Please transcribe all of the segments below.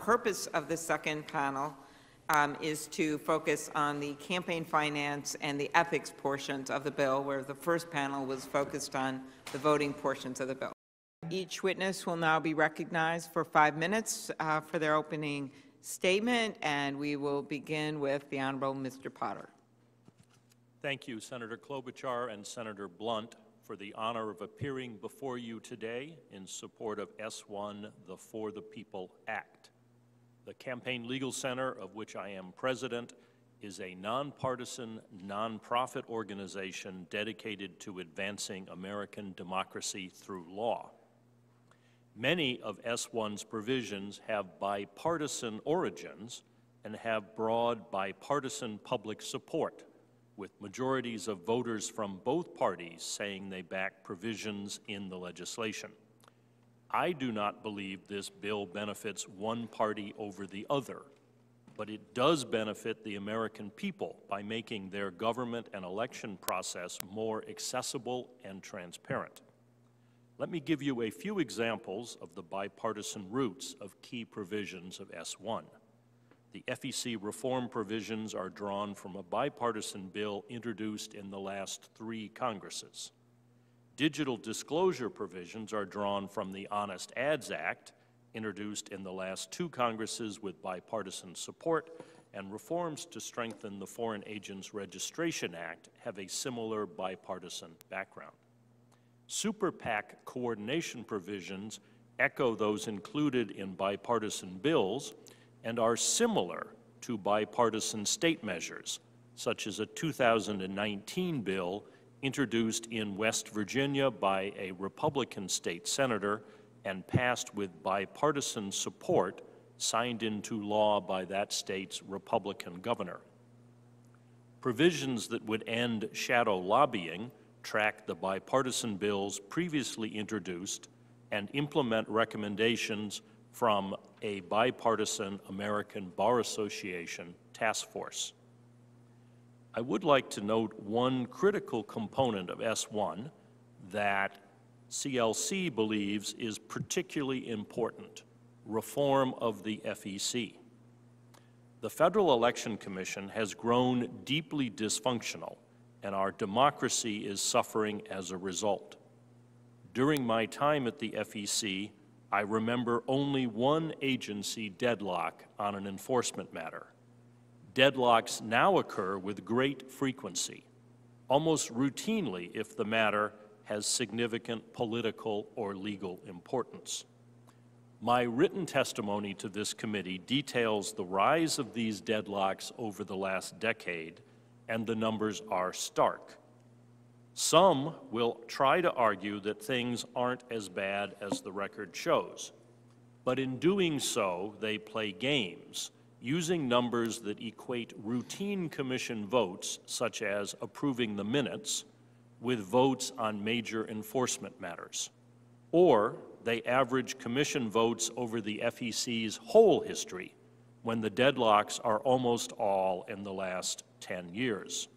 purpose of the second panel um, is to focus on the campaign finance and the ethics portions of the bill, where the first panel was focused on the voting portions of the bill. Each witness will now be recognized for five minutes uh, for their opening statement, and we will begin with the Honorable Mr. Potter. Thank you, Senator Klobuchar and Senator Blunt, for the honor of appearing before you today in support of S1, the For the People Act. The Campaign Legal Center, of which I am president, is a nonpartisan, nonprofit organization dedicated to advancing American democracy through law. Many of S1's provisions have bipartisan origins and have broad bipartisan public support, with majorities of voters from both parties saying they back provisions in the legislation. I do not believe this bill benefits one party over the other, but it does benefit the American people by making their government and election process more accessible and transparent. Let me give you a few examples of the bipartisan roots of key provisions of S1. The FEC reform provisions are drawn from a bipartisan bill introduced in the last three Congresses. Digital disclosure provisions are drawn from the Honest Ads Act, introduced in the last two Congresses with bipartisan support, and reforms to strengthen the Foreign Agents Registration Act have a similar bipartisan background. Super PAC coordination provisions echo those included in bipartisan bills and are similar to bipartisan state measures, such as a 2019 bill introduced in West Virginia by a Republican state senator and passed with bipartisan support, signed into law by that state's Republican governor. Provisions that would end shadow lobbying track the bipartisan bills previously introduced and implement recommendations from a bipartisan American Bar Association task force. I would like to note one critical component of S1 that CLC believes is particularly important, reform of the FEC. The Federal Election Commission has grown deeply dysfunctional, and our democracy is suffering as a result. During my time at the FEC, I remember only one agency deadlock on an enforcement matter. Deadlocks now occur with great frequency, almost routinely if the matter has significant political or legal importance. My written testimony to this committee details the rise of these deadlocks over the last decade, and the numbers are stark. Some will try to argue that things aren't as bad as the record shows, but in doing so, they play games using numbers that equate routine commission votes, such as approving the minutes, with votes on major enforcement matters. Or they average commission votes over the FEC's whole history, when the deadlocks are almost all in the last 10 years.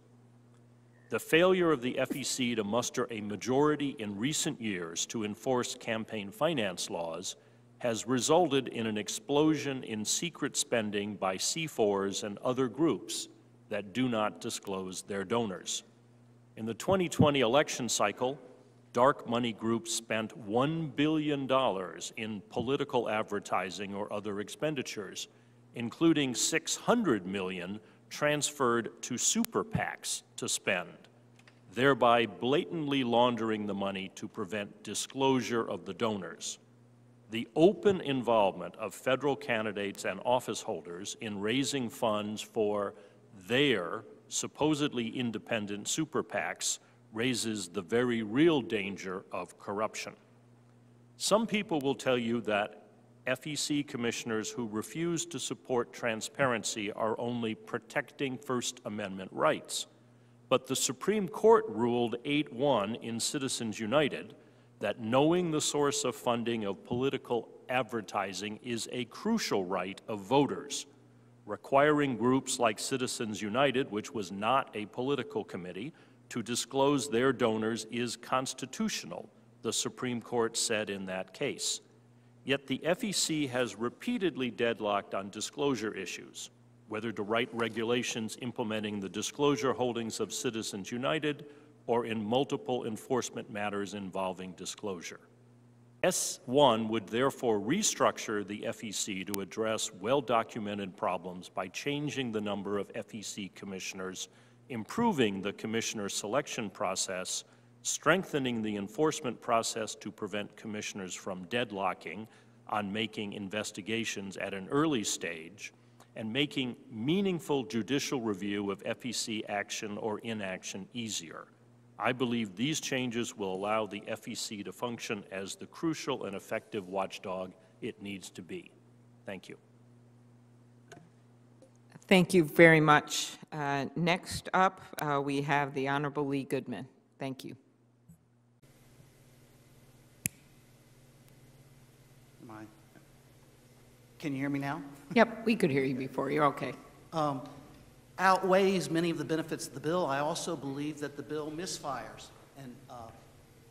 The failure of the FEC to muster a majority in recent years to enforce campaign finance laws has resulted in an explosion in secret spending by C4s and other groups that do not disclose their donors. In the 2020 election cycle, dark money groups spent $1 billion in political advertising or other expenditures, including 600 million transferred to super PACs to spend, thereby blatantly laundering the money to prevent disclosure of the donors the open involvement of federal candidates and office holders in raising funds for their supposedly independent super PACs raises the very real danger of corruption. Some people will tell you that FEC commissioners who refuse to support transparency are only protecting First Amendment rights. But the Supreme Court ruled 8-1 in Citizens United that knowing the source of funding of political advertising is a crucial right of voters. Requiring groups like Citizens United, which was not a political committee, to disclose their donors is constitutional, the Supreme Court said in that case. Yet the FEC has repeatedly deadlocked on disclosure issues, whether to write regulations implementing the disclosure holdings of Citizens United or in multiple enforcement matters involving disclosure. S1 would therefore restructure the FEC to address well-documented problems by changing the number of FEC commissioners, improving the commissioner selection process, strengthening the enforcement process to prevent commissioners from deadlocking on making investigations at an early stage, and making meaningful judicial review of FEC action or inaction easier. I believe these changes will allow the FEC to function as the crucial and effective watchdog it needs to be. Thank you. Thank you very much. Uh, Next up, uh, we have the Honorable Lee Goodman. Thank you. Can you hear me now? Yep, we could hear you before. You're okay. Um, Outweighs many of the benefits of the bill. I also believe that the bill misfires and uh,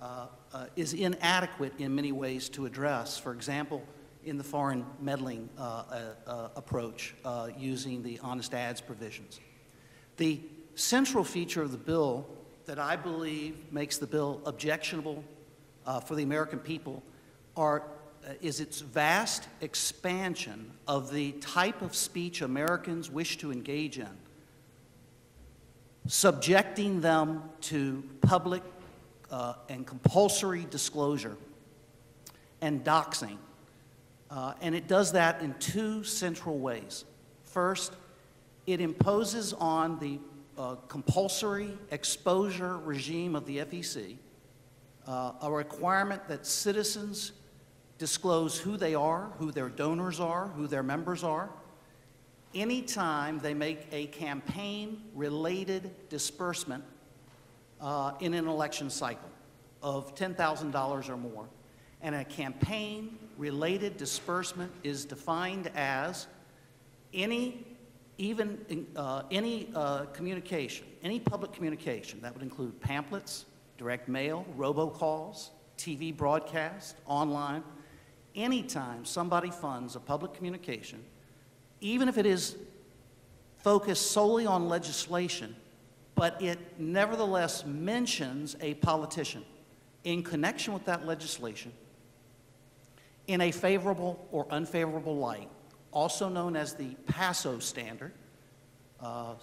uh, uh, is inadequate in many ways to address. For example, in the foreign meddling uh, uh, approach using the honest ads provisions. The central feature of the bill that I believe makes the bill objectionable for the American people are, is its vast expansion of the type of speech Americans wish to engage in, subjecting them to public uh, and compulsory disclosure and doxing. Uh, and it does that in two central ways. First, it imposes on the uh, compulsory exposure regime of the FEC uh, a requirement that citizens disclose who they are, who their donors are, who their members are, anytime they make a campaign-related disbursement uh, in an election cycle of $10,000 or more. And a campaign-related disbursement is defined as any, even uh, any uh, communication, any public communication. That would include pamphlets, direct mail, robocalls, TV broadcast, online. Anytime somebody funds a public communication, even if it is focused solely on legislation, but it nevertheless mentions a politician in connection with that legislation in a favorable or unfavorable light, also known as the PASO standard, uh,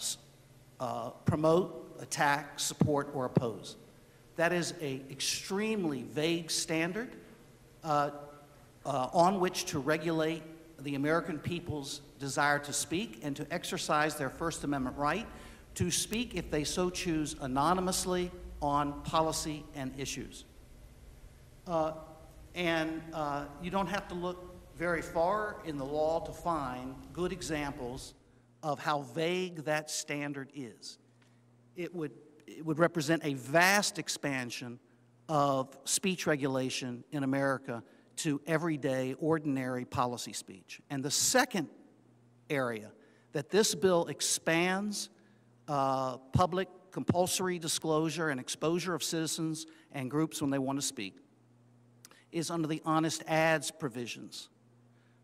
uh, promote, attack, support, or oppose. That is a extremely vague standard uh, uh, on which to regulate the American people's desire to speak and to exercise their First Amendment right to speak, if they so choose, anonymously on policy and issues. Uh, and uh, you don't have to look very far in the law to find good examples of how vague that standard is. It would, it would represent a vast expansion of speech regulation in America to everyday, ordinary policy speech. And the second area that this bill expands uh, public compulsory disclosure and exposure of citizens and groups when they want to speak is under the honest ads provisions.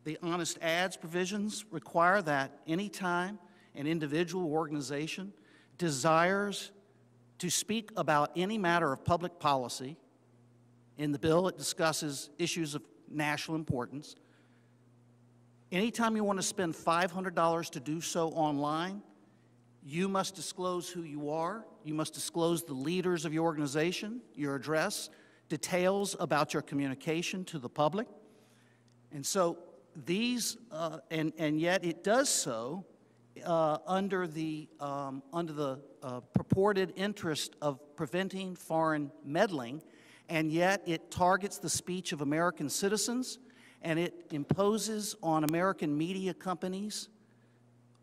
The honest ads provisions require that anytime an individual or organization desires to speak about any matter of public policy, in the bill it discusses issues of national importance. Anytime you want to spend $500 to do so online, you must disclose who you are. You must disclose the leaders of your organization, your address, details about your communication to the public. And so these, uh, and, and yet it does so uh, under the, um, under the uh, purported interest of preventing foreign meddling, and yet it targets the speech of American citizens, and it imposes on American media companies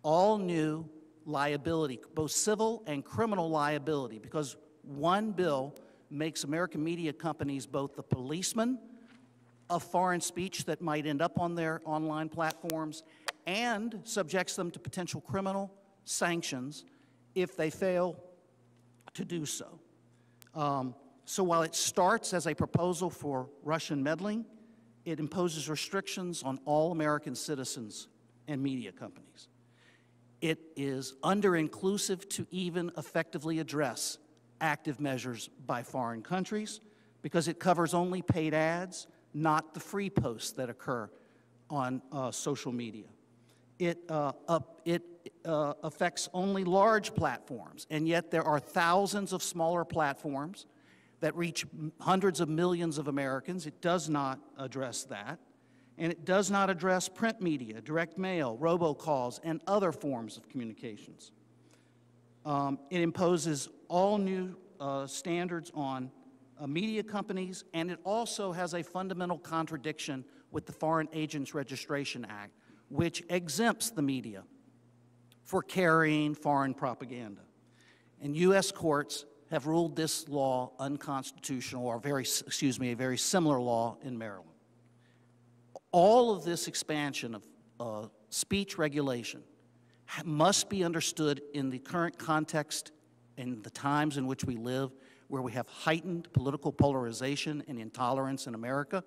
all new liability, both civil and criminal liability, because one bill makes American media companies both the policemen of foreign speech that might end up on their online platforms and subjects them to potential criminal sanctions if they fail to do so. Um, so while it starts as a proposal for Russian meddling, it imposes restrictions on all American citizens and media companies. It is under-inclusive to even effectively address active measures by foreign countries because it covers only paid ads, not the free posts that occur on uh, social media. It, uh, up, it uh, affects only large platforms, and yet there are thousands of smaller platforms that reach hundreds of millions of Americans. It does not address that. And it does not address print media, direct mail, robocalls, and other forms of communications. Um, it imposes all new uh, standards on uh, media companies, and it also has a fundamental contradiction with the Foreign Agents Registration Act, which exempts the media for carrying foreign propaganda. And U.S. courts have ruled this law unconstitutional, or very, excuse me, a very similar law in Maryland. All of this expansion of uh, speech regulation must be understood in the current context and the times in which we live, where we have heightened political polarization and intolerance in America,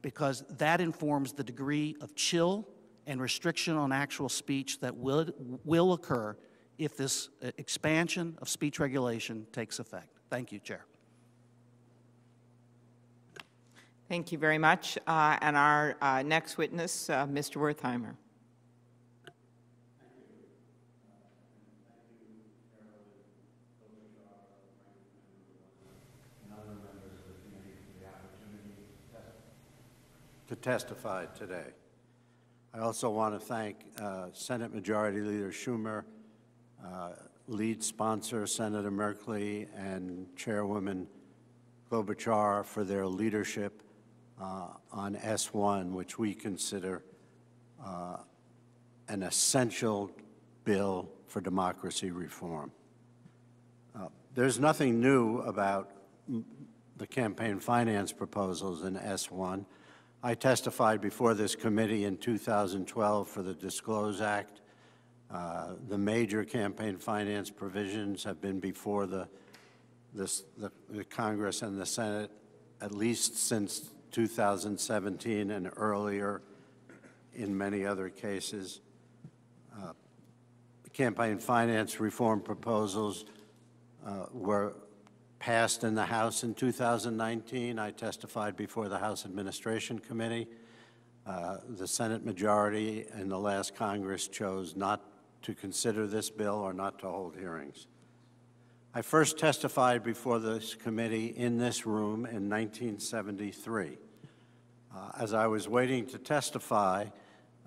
because that informs the degree of chill and restriction on actual speech that will, will occur if this uh, expansion of speech regulation takes effect. Thank you, Chair. Thank you very much. Uh, And our uh, next witness, uh, Mr. Wertheimer. to testify today. I also want to thank uh, Senate Majority Leader Schumer, lead sponsor Senator Merkley, and Chairwoman Klobuchar for their leadership uh, on S1, which we consider uh, an essential bill for democracy reform. Uh, There's nothing new about the campaign finance proposals in S1. I testified before this committee in 2012 for the Disclose Act. Uh, The major campaign finance provisions have been before the, this, the the Congress and the Senate at least since 2017 and earlier in many other cases. Uh, Campaign finance reform proposals uh, were passed in the House in 2019. I testified before the House Administration Committee. Uh, The Senate majority in the last Congress chose not to consider this bill or not to hold hearings. I first testified before this committee in this room in 1973. Uh, As I was waiting to testify,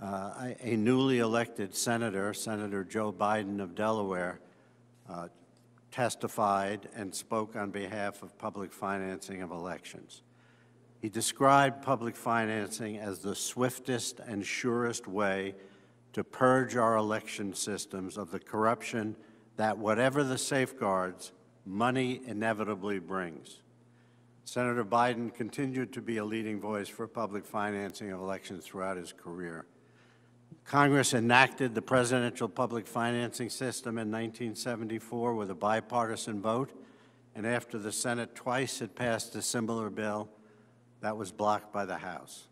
uh, I- a newly elected senator, Senator Joe Biden of Delaware, uh, testified and spoke on behalf of public financing of elections. He described public financing as the swiftest and surest way to purge our election systems of the corruption that, whatever the safeguards, money inevitably brings. Senator Biden continued to be a leading voice for public financing of elections throughout his career. Congress enacted the presidential public financing system in 1974 with a bipartisan vote, and after the Senate twice had passed a similar bill, that was blocked by the House.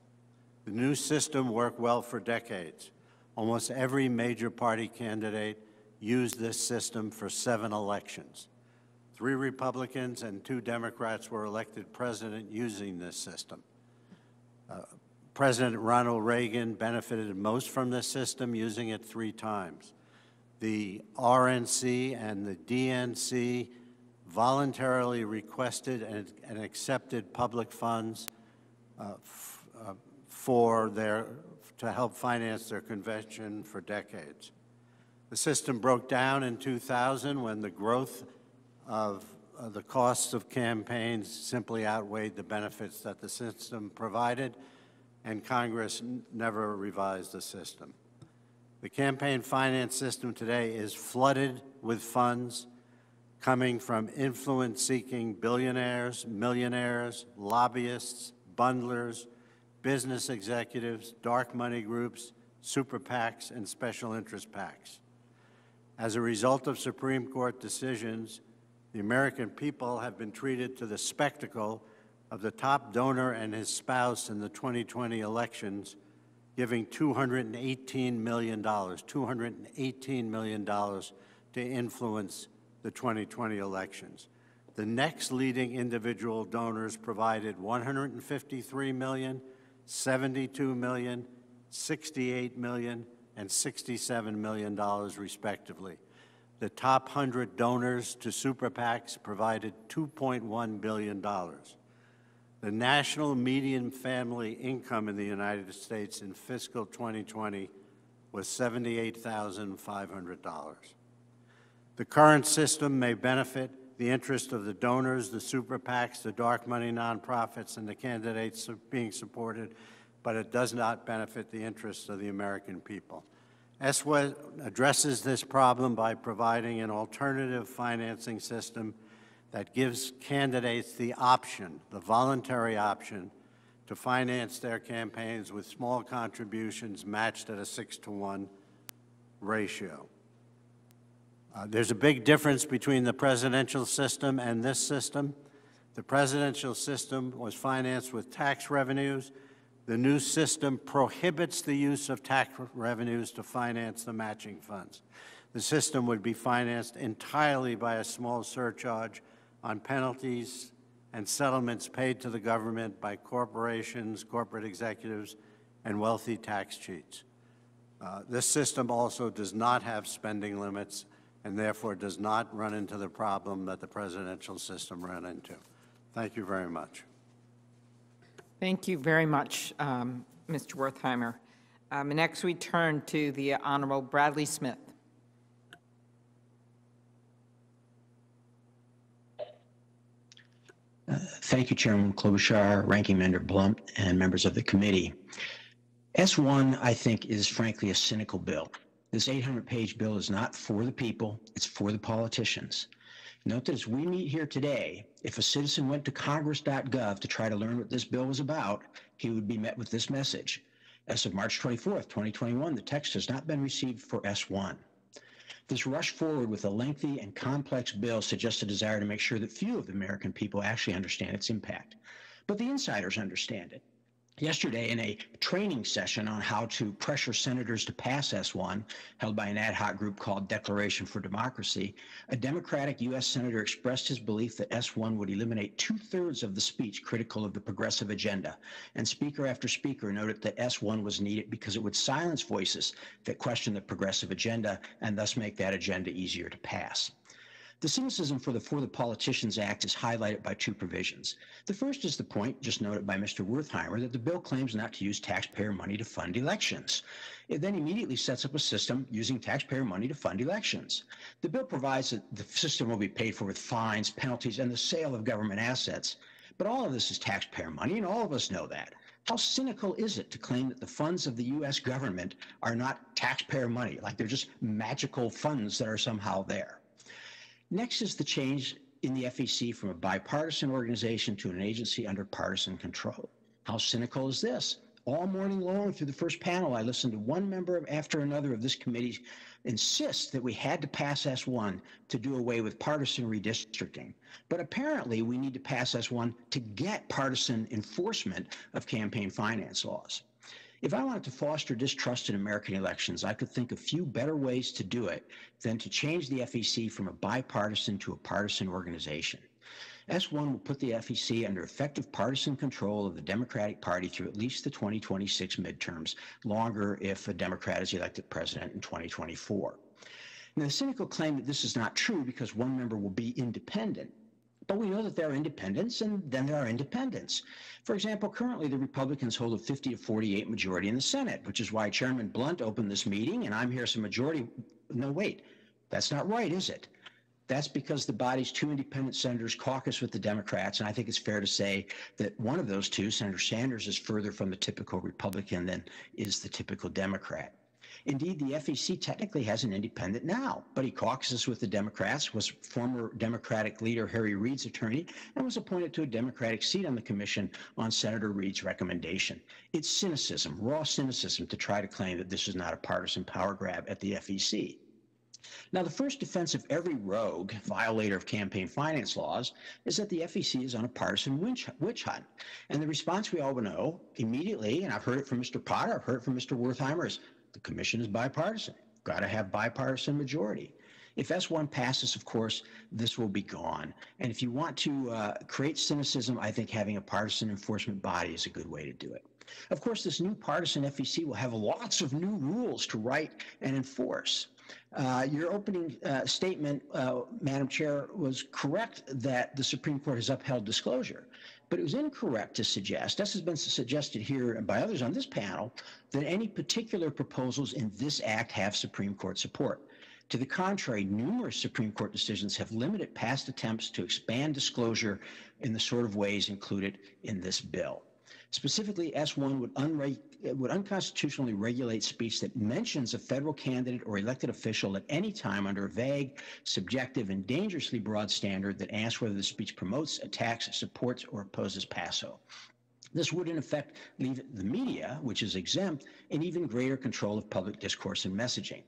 The new system worked well for decades. Almost every major party candidate used this system for seven elections. Three Republicans and two Democrats were elected president using this system. President Ronald Reagan benefited most from this system, using it three times. The RNC and the DNC voluntarily requested and, and accepted public funds uh, uh, for their, to help finance their convention for decades. The system broke down in 2000 when the growth of uh, the costs of campaigns simply outweighed the benefits that the system provided, and Congress never revised the system. The campaign finance system today is flooded with funds coming from influence-seeking billionaires, millionaires, lobbyists, bundlers, business executives, dark money groups, super PACs, and special interest PACs. As a result of Supreme Court decisions, the American people have been treated to the spectacle of the top donor and his spouse in the 2020 elections, giving $218 million, $218 million to influence the 2020 elections. The next leading individual donors provided 153 million, 72 million, 68 million, and 67 million dollars respectively. The top 100 donors to super PACs provided 2.1 billion dollars. The national median family income in the United States in fiscal 2020 was $78,500. The current system may benefit the interest of the donors, the super PACs, the dark money nonprofits, and the candidates being supported, but it does not benefit the interests of the American people. S1 addresses this problem by providing an alternative financing system that gives candidates the option, the voluntary option, to finance their campaigns with small contributions matched at a six to one ratio. Uh, there's a big difference between the presidential system and this system. The presidential system was financed with tax revenues. The new system prohibits the use of tax revenues to finance the matching funds. The system would be financed entirely by a small surcharge on penalties and settlements paid to the government by corporations, corporate executives, and wealthy tax cheats. Uh, this system also does not have spending limits and therefore does not run into the problem that the presidential system ran into. Thank you very much. Thank you very much, um, Mr. Wertheimer. Um, Next, we turn to the Honorable Bradley Smith. Thank you, Chairman Klobuchar, Ranking Member Blunt, and members of the committee. S1, I think, is frankly a cynical bill. This 800-page bill is not for the people, it's for the politicians. Note that as we meet here today, if a citizen went to congress.gov to try to learn what this bill was about, he would be met with this message. As of March 24th, 2021, the text has not been received for S1. This rush forward with a lengthy and complex bill suggests a desire to make sure that few of the American people actually understand its impact. But the insiders understand it yesterday in a training session on how to pressure senators to pass S1, held by an ad hoc group called Declaration for Democracy, a Democratic U.S. Senator expressed his belief that S1 would eliminate two thirds of the speech critical of the progressive agenda. And speaker after speaker noted that S1 was needed because it would silence voices that question the progressive agenda and thus make that agenda easier to pass. The cynicism for the For the Politicians Act is highlighted by two provisions. The first is the point just noted by Mr. Wertheimer that the bill claims not to use taxpayer money to fund elections. It then immediately sets up a system using taxpayer money to fund elections. The bill provides that the system will be paid for with fines, penalties, and the sale of government assets. But all of this is taxpayer money, and all of us know that. How cynical is it to claim that the funds of the U.S. government are not taxpayer money, like they're just magical funds that are somehow there? Next is the change in the FEC from a bipartisan organization to an agency under partisan control. How cynical is this? All morning long through the first panel, I listened to one member after another of this committee insist that we had to pass S1 to do away with partisan redistricting. But apparently, we need to pass S1 to get partisan enforcement of campaign finance laws. If I wanted to foster distrust in American elections, I could think of few better ways to do it than to change the FEC from a bipartisan to a partisan organization. S1 will put the FEC under effective partisan control of the Democratic Party through at least the 2026 midterms, longer if a Democrat is elected president in 2024. Now, the cynical claim that this is not true because one member will be independent but we know that there are independents and then there are independents. For example, currently the Republicans hold a 50 to 48 majority in the Senate, which is why Chairman Blunt opened this meeting and I'm here as a majority. No, wait, that's not right, is it? That's because the body's two independent senators caucus with the Democrats, and I think it's fair to say that one of those two, Senator Sanders, is further from the typical Republican than is the typical Democrat. Indeed, the FEC technically has an independent now, but he caucuses with the Democrats, was former Democratic leader Harry Reid's attorney, and was appointed to a Democratic seat on the commission on Senator Reid's recommendation. It's cynicism, raw cynicism, to try to claim that this is not a partisan power grab at the FEC. Now, the first defense of every rogue violator of campaign finance laws is that the FEC is on a partisan witch, hunt. And the response we all know immediately, and I've heard it from Mr. Potter, I've heard it from Mr. Wertheimer, is the commission is bipartisan. Got to have bipartisan majority. If S1 passes, of course, this will be gone. And if you want to uh, create cynicism, I think having a partisan enforcement body is a good way to do it. Of course, this new partisan FEC will have lots of new rules to write and enforce. Uh, your opening uh, statement, uh, Madam Chair, was correct that the Supreme Court has upheld disclosure, but it was incorrect to suggest, as has been suggested here and by others on this panel, that any particular proposals in this act have Supreme Court support. To the contrary, numerous Supreme Court decisions have limited past attempts to expand disclosure in the sort of ways included in this bill. Specifically, S1 would, unre- would unconstitutionally regulate speech that mentions a federal candidate or elected official at any time under a vague, subjective, and dangerously broad standard that asks whether the speech promotes, attacks, supports, or opposes PASO. This would, in effect, leave the media, which is exempt, in even greater control of public discourse and messaging.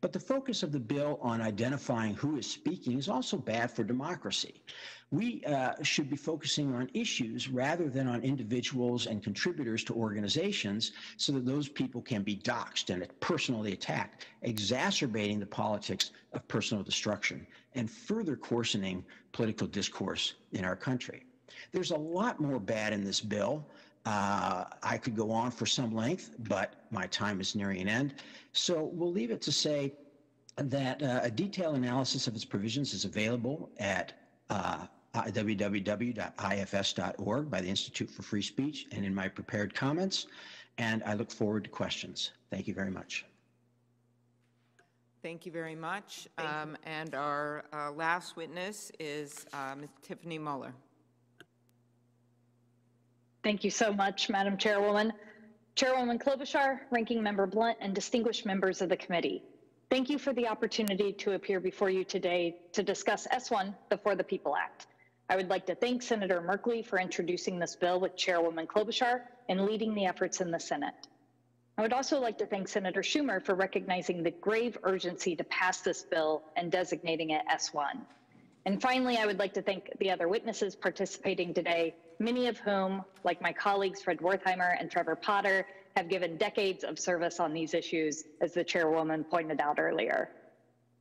But the focus of the bill on identifying who is speaking is also bad for democracy. We uh, should be focusing on issues rather than on individuals and contributors to organizations so that those people can be doxxed and personally attacked, exacerbating the politics of personal destruction and further coarsening political discourse in our country. There's a lot more bad in this bill. Uh, I could go on for some length, but my time is nearing an end. So we'll leave it to say that uh, a detailed analysis of its provisions is available at uh, www.ifs.org by the Institute for Free Speech and in my prepared comments. And I look forward to questions. Thank you very much. Thank you very much. Um, And our uh, last witness is uh, Ms. Tiffany Muller. Thank you so much, Madam Chairwoman. Chairwoman Klobuchar, Ranking Member Blunt, and distinguished members of the committee. Thank you for the opportunity to appear before you today to discuss S1, the For the People Act. I would like to thank Senator Merkley for introducing this bill with Chairwoman Klobuchar and leading the efforts in the Senate. I would also like to thank Senator Schumer for recognizing the grave urgency to pass this bill and designating it S1. And finally, I would like to thank the other witnesses participating today, many of whom, like my colleagues Fred Wertheimer and Trevor Potter, have given decades of service on these issues, as the chairwoman pointed out earlier.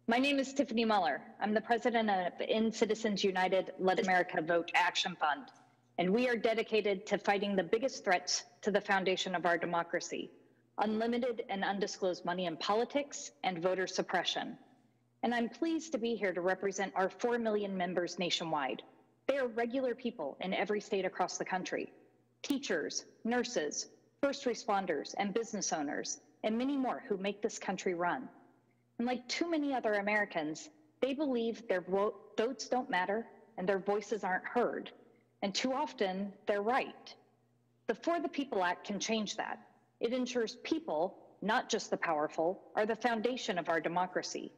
My name is Tiffany Muller. I'm the president of End Citizens United Let America Vote Action Fund, and we are dedicated to fighting the biggest threats to the foundation of our democracy unlimited and undisclosed money in politics and voter suppression and I'm pleased to be here to represent our 4 million members nationwide. They are regular people in every state across the country teachers, nurses, first responders, and business owners, and many more who make this country run. And like too many other Americans, they believe their votes don't matter and their voices aren't heard. And too often, they're right. The For the People Act can change that. It ensures people, not just the powerful, are the foundation of our democracy.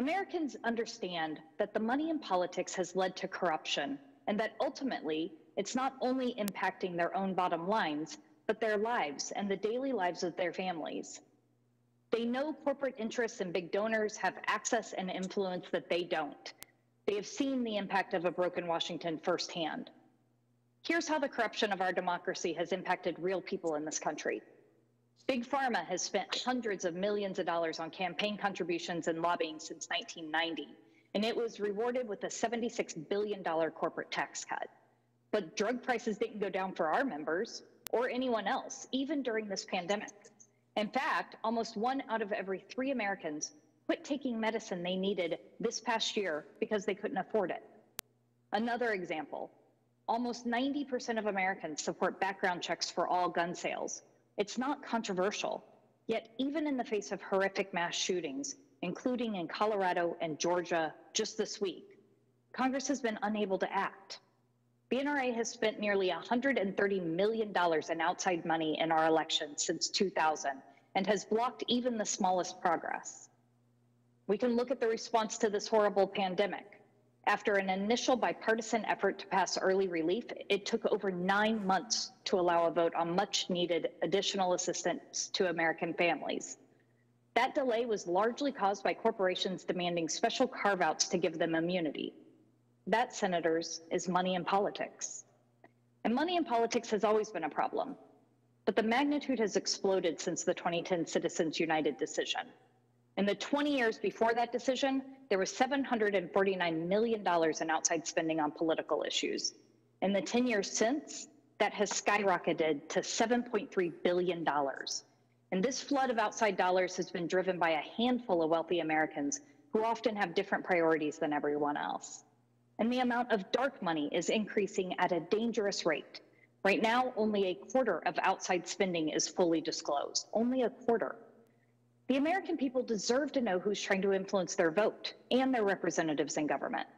Americans understand that the money in politics has led to corruption and that ultimately it's not only impacting their own bottom lines, but their lives and the daily lives of their families. They know corporate interests and big donors have access and influence that they don't. They have seen the impact of a broken Washington firsthand. Here's how the corruption of our democracy has impacted real people in this country. Big Pharma has spent hundreds of millions of dollars on campaign contributions and lobbying since 1990, and it was rewarded with a $76 billion corporate tax cut. But drug prices didn't go down for our members or anyone else, even during this pandemic. In fact, almost one out of every three Americans quit taking medicine they needed this past year because they couldn't afford it. Another example, almost 90% of Americans support background checks for all gun sales, it's not controversial. Yet, even in the face of horrific mass shootings, including in Colorado and Georgia just this week, Congress has been unable to act. The NRA has spent nearly $130 million in outside money in our elections since 2000 and has blocked even the smallest progress. We can look at the response to this horrible pandemic. After an initial bipartisan effort to pass early relief, it took over nine months to allow a vote on much needed additional assistance to American families. That delay was largely caused by corporations demanding special carve outs to give them immunity. That, senators, is money in politics. And money in politics has always been a problem, but the magnitude has exploded since the 2010 Citizens United decision. In the 20 years before that decision, there was $749 million in outside spending on political issues. In the 10 years since, that has skyrocketed to $7.3 billion. And this flood of outside dollars has been driven by a handful of wealthy Americans who often have different priorities than everyone else. And the amount of dark money is increasing at a dangerous rate. Right now, only a quarter of outside spending is fully disclosed, only a quarter. The American people deserve to know who's trying to influence their vote and their representatives in government.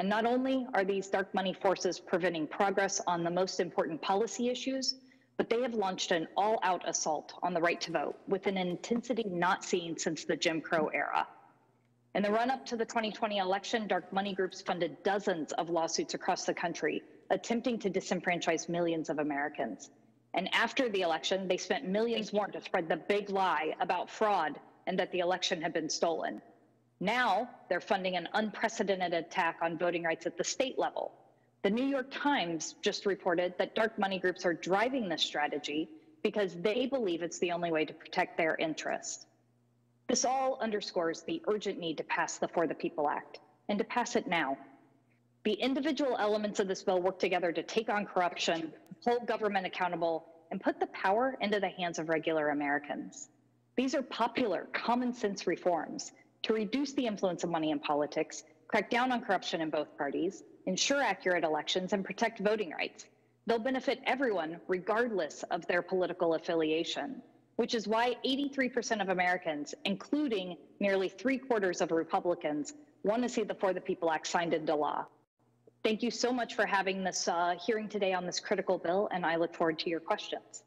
And not only are these dark money forces preventing progress on the most important policy issues, but they have launched an all out assault on the right to vote with an intensity not seen since the Jim Crow era. In the run up to the 2020 election, dark money groups funded dozens of lawsuits across the country, attempting to disenfranchise millions of Americans. And after the election, they spent millions more to spread the big lie about fraud and that the election had been stolen. Now they're funding an unprecedented attack on voting rights at the state level. The New York Times just reported that dark money groups are driving this strategy because they believe it's the only way to protect their interests. This all underscores the urgent need to pass the For the People Act and to pass it now. The individual elements of this bill work together to take on corruption, hold government accountable, and put the power into the hands of regular Americans. These are popular, common sense reforms to reduce the influence of money in politics, crack down on corruption in both parties, ensure accurate elections, and protect voting rights. They'll benefit everyone, regardless of their political affiliation, which is why 83% of Americans, including nearly three quarters of Republicans, want to see the For the People Act signed into law. Thank you so much for having this uh, hearing today on this critical bill, and I look forward to your questions.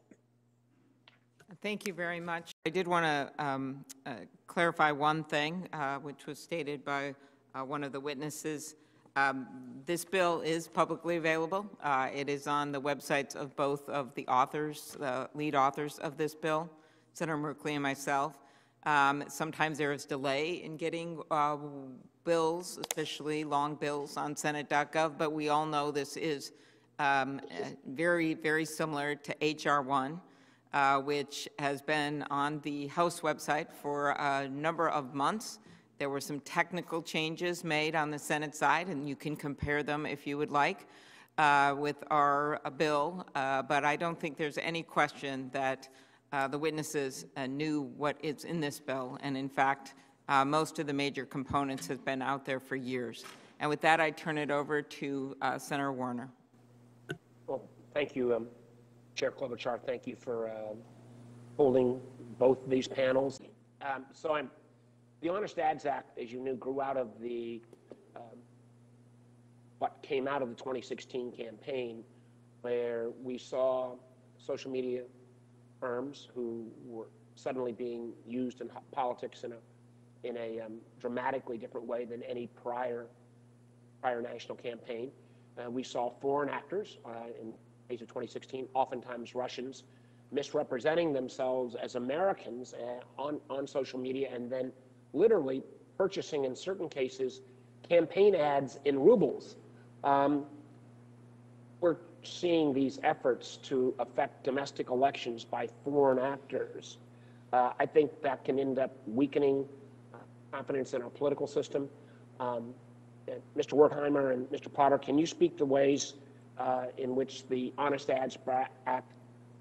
Thank you very much. I did want to um, uh, clarify one thing, uh, which was stated by uh, one of the witnesses. Um, This bill is publicly available. Uh, It is on the websites of both of the authors, the lead authors of this bill, Senator Merkley and myself. Um, Sometimes there is delay in getting uh, bills, especially long bills on Senate.gov, but we all know this is um, very, very similar to H.R. 1 uh, which has been on the House website for a number of months. There were some technical changes made on the Senate side, and you can compare them if you would like uh, with our uh, bill. Uh, but I don't think there's any question that uh, the witnesses uh, knew what is in this bill. And in fact, uh, most of the major components have been out there for years. And with that, I turn it over to uh, Senator Warner. Well, thank you, um, Chair Klobuchar. Thank you for uh, holding both these panels. Um, so I'm, the Honest Ads Act, as you knew, grew out of the, um, what came out of the 2016 campaign, where we saw social media firms who were suddenly being used in politics in a, in a um, dramatically different way than any prior prior national campaign. Uh, we saw foreign actors uh, in case of 2016, oftentimes Russians, misrepresenting themselves as Americans uh, on, on social media and then literally purchasing, in certain cases, campaign ads in rubles. Um, seeing these efforts to affect domestic elections by foreign actors. Uh, I think that can end up weakening uh, confidence in our political system. Um, Mr. Wertheimer and Mr. Potter, can you speak to ways uh, in which the Honest Ads Act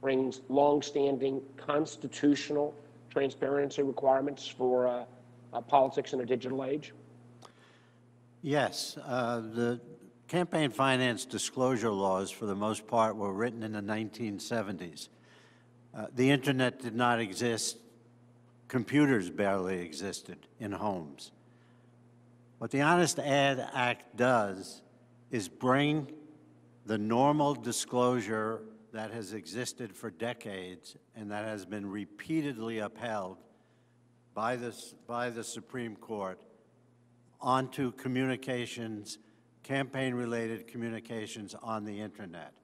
brings longstanding constitutional transparency requirements for uh, uh, politics in a digital age? Yes, uh, the campaign finance disclosure laws, for the most part, were written in the 1970s. Uh, The internet did not exist, computers barely existed in homes. What the Honest Ad Act does is bring the normal disclosure that has existed for decades and that has been repeatedly upheld by this, by the Supreme Court onto communications, campaign-related communications on the internet.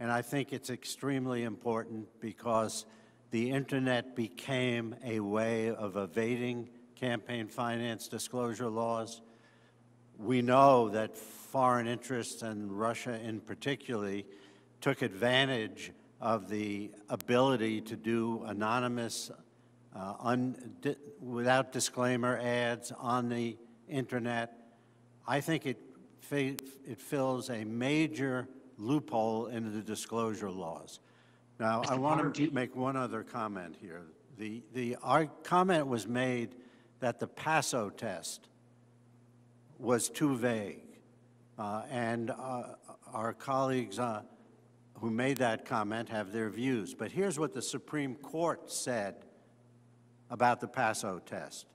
And I think it's extremely important because the internet became a way of evading campaign finance disclosure laws. We know that foreign interests and Russia in particularly took advantage of the ability to do anonymous, uh, un, di, without disclaimer ads on the internet. I think it, it fills a major loophole in the disclosure laws. Now, I want Potter, to make one other comment here. The, the, our comment was made that the PASO test was too vague. Uh, And uh, our colleagues uh, who made that comment have their views. But here's what the Supreme Court said about the PASO test.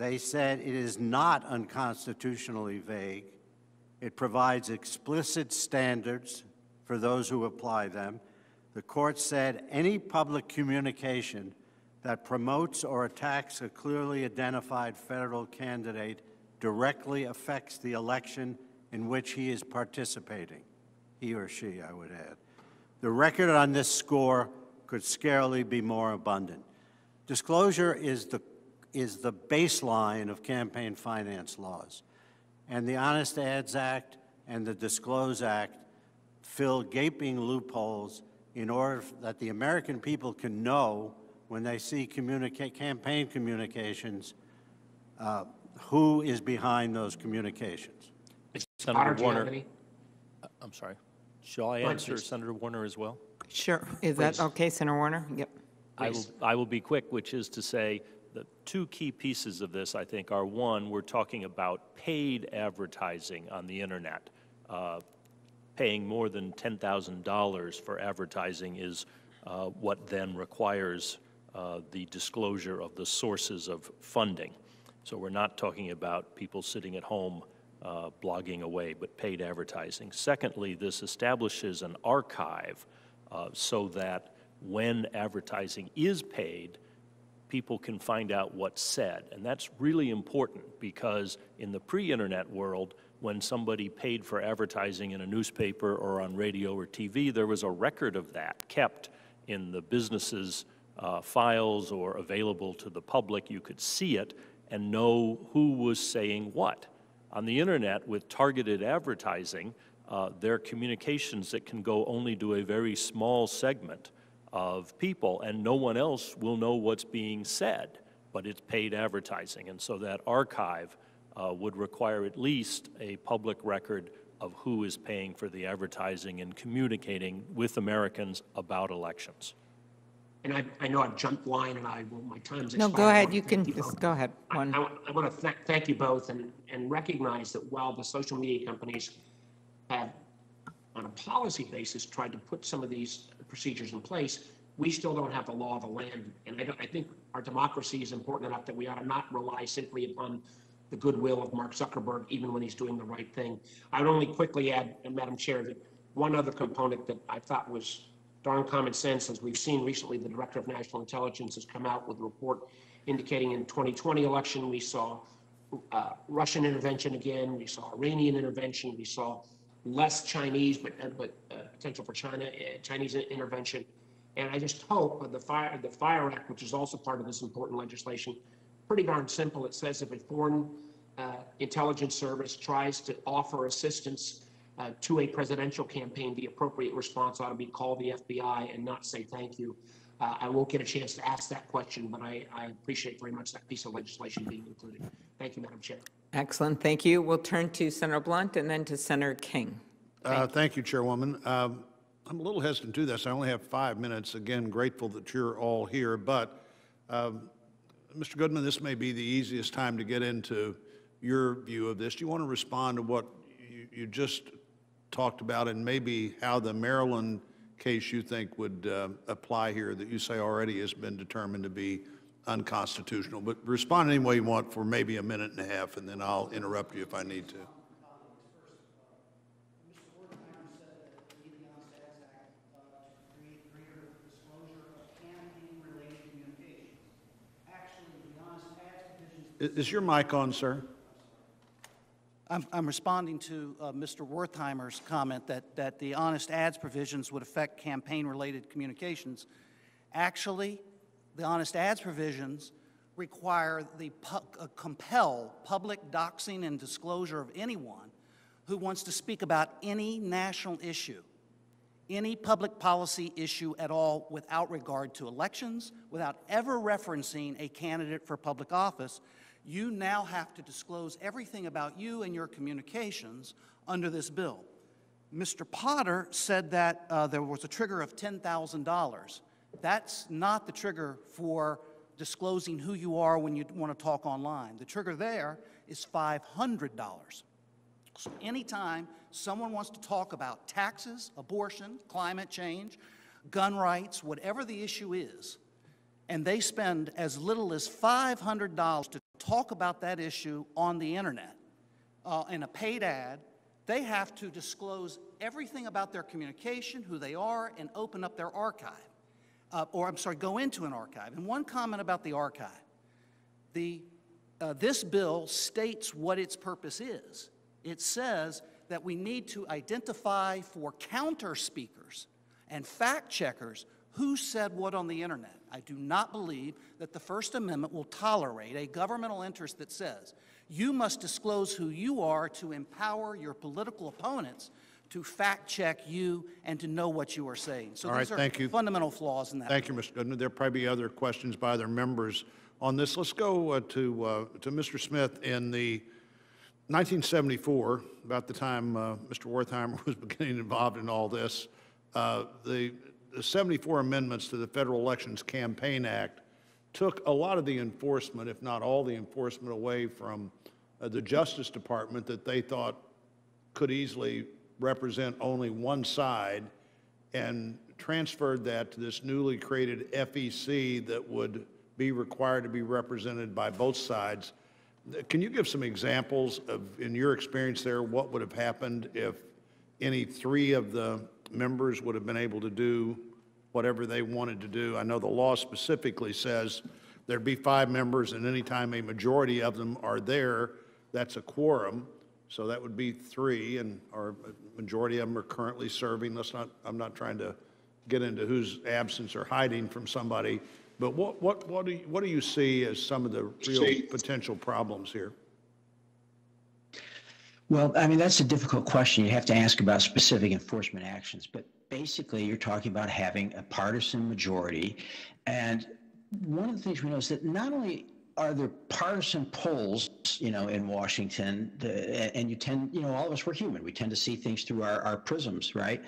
They said it is not unconstitutionally vague. It provides explicit standards for those who apply them. The court said any public communication that promotes or attacks a clearly identified federal candidate directly affects the election in which he is participating, he or she, I would add. The record on this score could scarcely be more abundant. Disclosure is the, is the baseline of campaign finance laws. And the Honest Ads Act and the Disclose Act fill gaping loopholes in order that the American people can know when they see communica- campaign communications, uh, who is behind those communications. Senator do you have Warner, any? I'm sorry. Shall I answer please. Senator Warner as well? Sure. Is that okay, Senator Warner? Yep. I will, I will be quick, which is to say, the two key pieces of this, I think, are one, we're talking about paid advertising on the internet. Uh, Paying more than $10,000 for advertising is uh, what then requires uh, the disclosure of the sources of funding. So we're not talking about people sitting at home uh, blogging away, but paid advertising. Secondly, this establishes an archive uh, so that when advertising is paid, people can find out what's said. And that's really important because in the pre-internet world, when somebody paid for advertising in a newspaper or on radio or TV, there was a record of that kept in the business's uh, files or available to the public. You could see it and know who was saying what. On the internet, with targeted advertising, uh, there are communications that can go only to a very small segment of people, and no one else will know what's being said, but it's paid advertising. And so that archive uh, would require at least a public record of who is paying for the advertising and communicating with Americans about elections. And I, I know I've jumped line and I, will my time's No, expired. go ahead. wanna You can, just go ahead. I, One. I want to thank you both and, and recognize that while the social media companies have, on a policy basis, tried to put some of these procedures in place, we still don't have the law of the land. And I don't, I think our democracy is important enough that we ought to not rely simply upon the goodwill of Mark Zuckerberg, even when he's doing the right thing. I would only quickly add, Madam Chair, that one other component that I thought was darn common sense, as we've seen recently, the Director of National Intelligence has come out with a report indicating in 2020 election, we saw uh, Russian intervention again, we saw Iranian intervention, we saw less Chinese, but, uh, but uh, potential for China, uh, Chinese intervention. And I just hope that the Fire, the Fire Act, which is also part of this important legislation, pretty darn simple. It says if a foreign uh, intelligence service tries to offer assistance uh, to a presidential campaign, the appropriate response ought to be call the FBI and not say thank you. Uh, I won't get a chance to ask that question, but I, I appreciate very much that piece of legislation being included. Thank you, Madam Chair. Excellent, thank you. We'll turn to Senator Blunt and then to Senator King. Uh, Thank you, Chairwoman. Um, I'm a little hesitant to do this. I only have five minutes. Again, grateful that you're all here, but um, Mr. Goodman, this may be the easiest time to get into your view of this. Do you want to respond to what you- you just talked about and maybe how the Maryland case you think would uh, apply here that you say already has been determined to be unconstitutional? But respond any way you want for maybe a minute and a half, and then I'll interrupt you if I need to. Is your mic on, sir? I'm, I'm responding to uh, Mr. Wertheimer's comment that, that the honest ads provisions would affect campaign-related communications. Actually, the honest ads provisions require the, pu- uh, compel public doxing and disclosure of anyone who wants to speak about any national issue, any public policy issue at all without regard to elections, without ever referencing a candidate for public office. You now have to disclose everything about you and your communications under this bill. Mr. Potter said that uh, there was a trigger of $10,000. That's not the trigger for disclosing who you are when you want to talk online. The trigger there is $500. So anytime someone wants to talk about taxes, abortion, climate change, gun rights, whatever the issue is, and they spend as little as $500 to talk about that issue on the internet uh, in a paid ad, they have to disclose everything about their communication, who they are, and open up their archive. Uh, or, I'm sorry, go into an archive. And one comment about the archive the, uh, this bill states what its purpose is. It says that we need to identify for counter speakers and fact checkers who said what on the internet. I do not believe that the First Amendment will tolerate a governmental interest that says you must disclose who you are to empower your political opponents to fact check you and to know what you are saying. So All right, these are thank you. fundamental flaws in that. Thank you, Mr. Goodman. There'll probably be other questions by other members on this. Let's go uh, to, uh, to Mr. Smith. In the 1974, about the time uh, Mr. Wertheimer was beginning involved in all this, uh, the the 74 amendments to the Federal Elections Campaign Act took a lot of the enforcement, if not all the enforcement, away from uh, the Justice Department that they thought could easily represent only one side and transferred that to this newly created FEC that would be required to be represented by both sides. Can you give some examples of, in your experience there, what would have happened if any three of the members would have been able to do whatever they wanted to do? I know the law specifically says there'd be five members, and anytime a majority of them are there, that's a quorum. So that would be three, and our majority of them are currently serving. Let's not, I'm not trying to get into who's absence or hiding from somebody, but what, what, what do you, what do you see as some of the real potential problems here? Well, I mean, that's a difficult question. You have to ask about specific enforcement actions. But basically, you're talking about having a partisan majority. And one of the things we know is that not only are there partisan polls, you know, in Washington, the, and you tend, you know, all of us, we're human. We tend to see things through our, our prisms, right?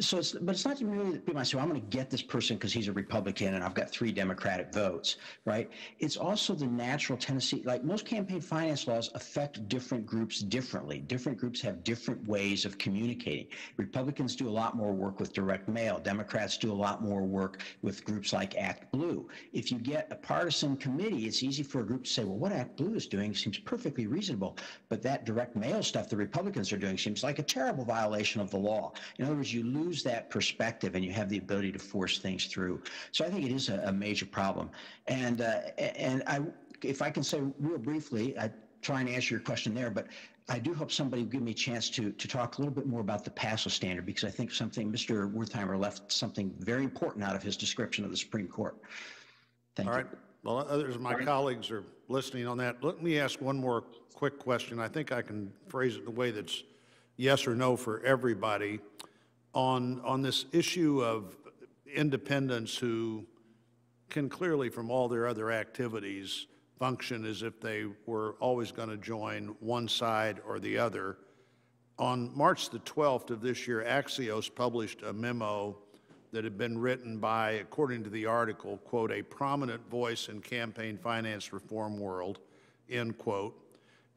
So it's, but it's not people say, well, I'm going to get this person because he's a Republican and I've got three Democratic votes, right? It's also the natural tendency, like most campaign finance laws affect different groups differently. Different groups have different ways of communicating. Republicans do a lot more work with direct mail. Democrats do a lot more work with groups like Act Blue. If you get a partisan committee, it's easy for a group to say, well, what Act Blue is doing seems perfectly reasonable, but that direct mail stuff the Republicans are doing seems like a terrible violation of the law. In other words, you lose lose that perspective and you have the ability to force things through. So I think it is a, a major problem. And uh, and I, if I can say real briefly, I try and answer your question there, but I do hope somebody will give me a chance to, to talk a little bit more about the PASO standard because I think something Mr. Wertheimer left something very important out of his description of the Supreme Court. Thank All you. right. Well, others of my colleagues are listening on that. Let me ask one more quick question. I think I can phrase it the way that's yes or no for everybody. On, on this issue of independents who can clearly, from all their other activities, function as if they were always going to join one side or the other. On March the 12th of this year, Axios published a memo that had been written by, according to the article, quote, a prominent voice in campaign finance reform world, end quote,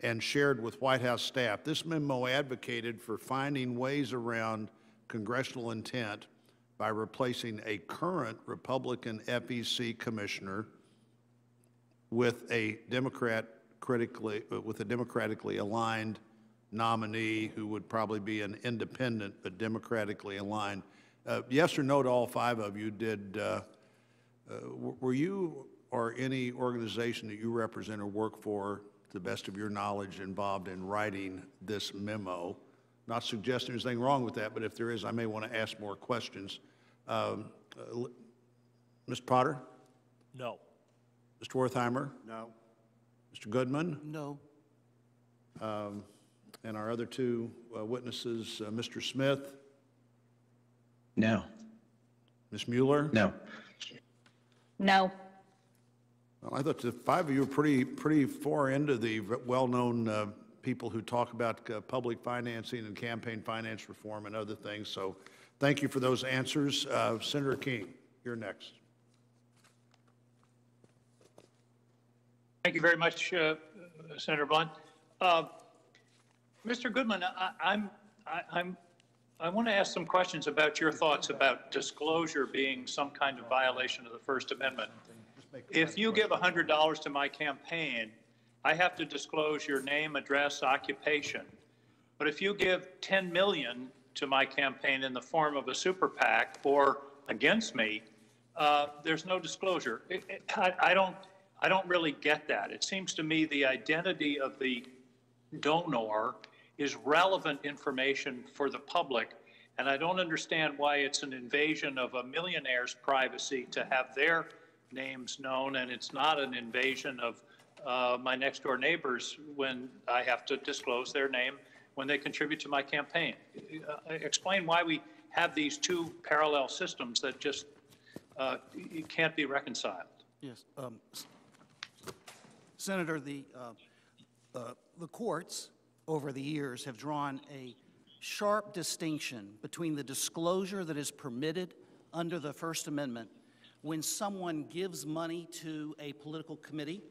and shared with White House staff. This memo advocated for finding ways around congressional intent by replacing a current Republican FEC commissioner with a Democrat critically, uh, with a democratically aligned nominee who would probably be an independent but democratically aligned. Uh, yes or no to all five of you, did, uh, uh, were you or any organization that you represent or work for, to the best of your knowledge, involved in writing this memo? Not suggesting there's anything wrong with that, but if there is, I may want to ask more questions. Um, uh, Mr. Potter? No. Mr. Wertheimer? No. Mr. Goodman? No. And our other two uh, witnesses, uh, Mr. Smith, No. Ms. Mueller? No. No. Well, I thought the five of you were pretty, pretty far into the well-known uh, people who talk about uh, public financing and campaign finance reform and other things, so thank you for those answers. Uh, Senator King, you're next. Thank you very much, uh, Senator Blunt. Uh, Mr. Goodman, I, I'm, I, I'm, I want to ask some questions about your thoughts about disclosure being some kind of violation of the First Amendment. If you give $100 to my campaign, I have to disclose your name, address, occupation. But if you give 10 million to my campaign in the form of a super PAC or against me, uh, there's no disclosure. It- it- I, I don't, I don't really get that. It seems to me the identity of the donor is relevant information for the public. And I don't understand why it's an invasion of a millionaire's privacy to have their names known, and it's not an invasion of uh, my next door neighbors when I have to disclose their name when they contribute to my campaign. Uh, Explain why we have these two parallel systems that just uh, can't be reconciled. Yes. um, Senator, the, uh, uh, the courts over the years have drawn a sharp distinction between the disclosure that is permitted under the First Amendment when someone gives money to a political committee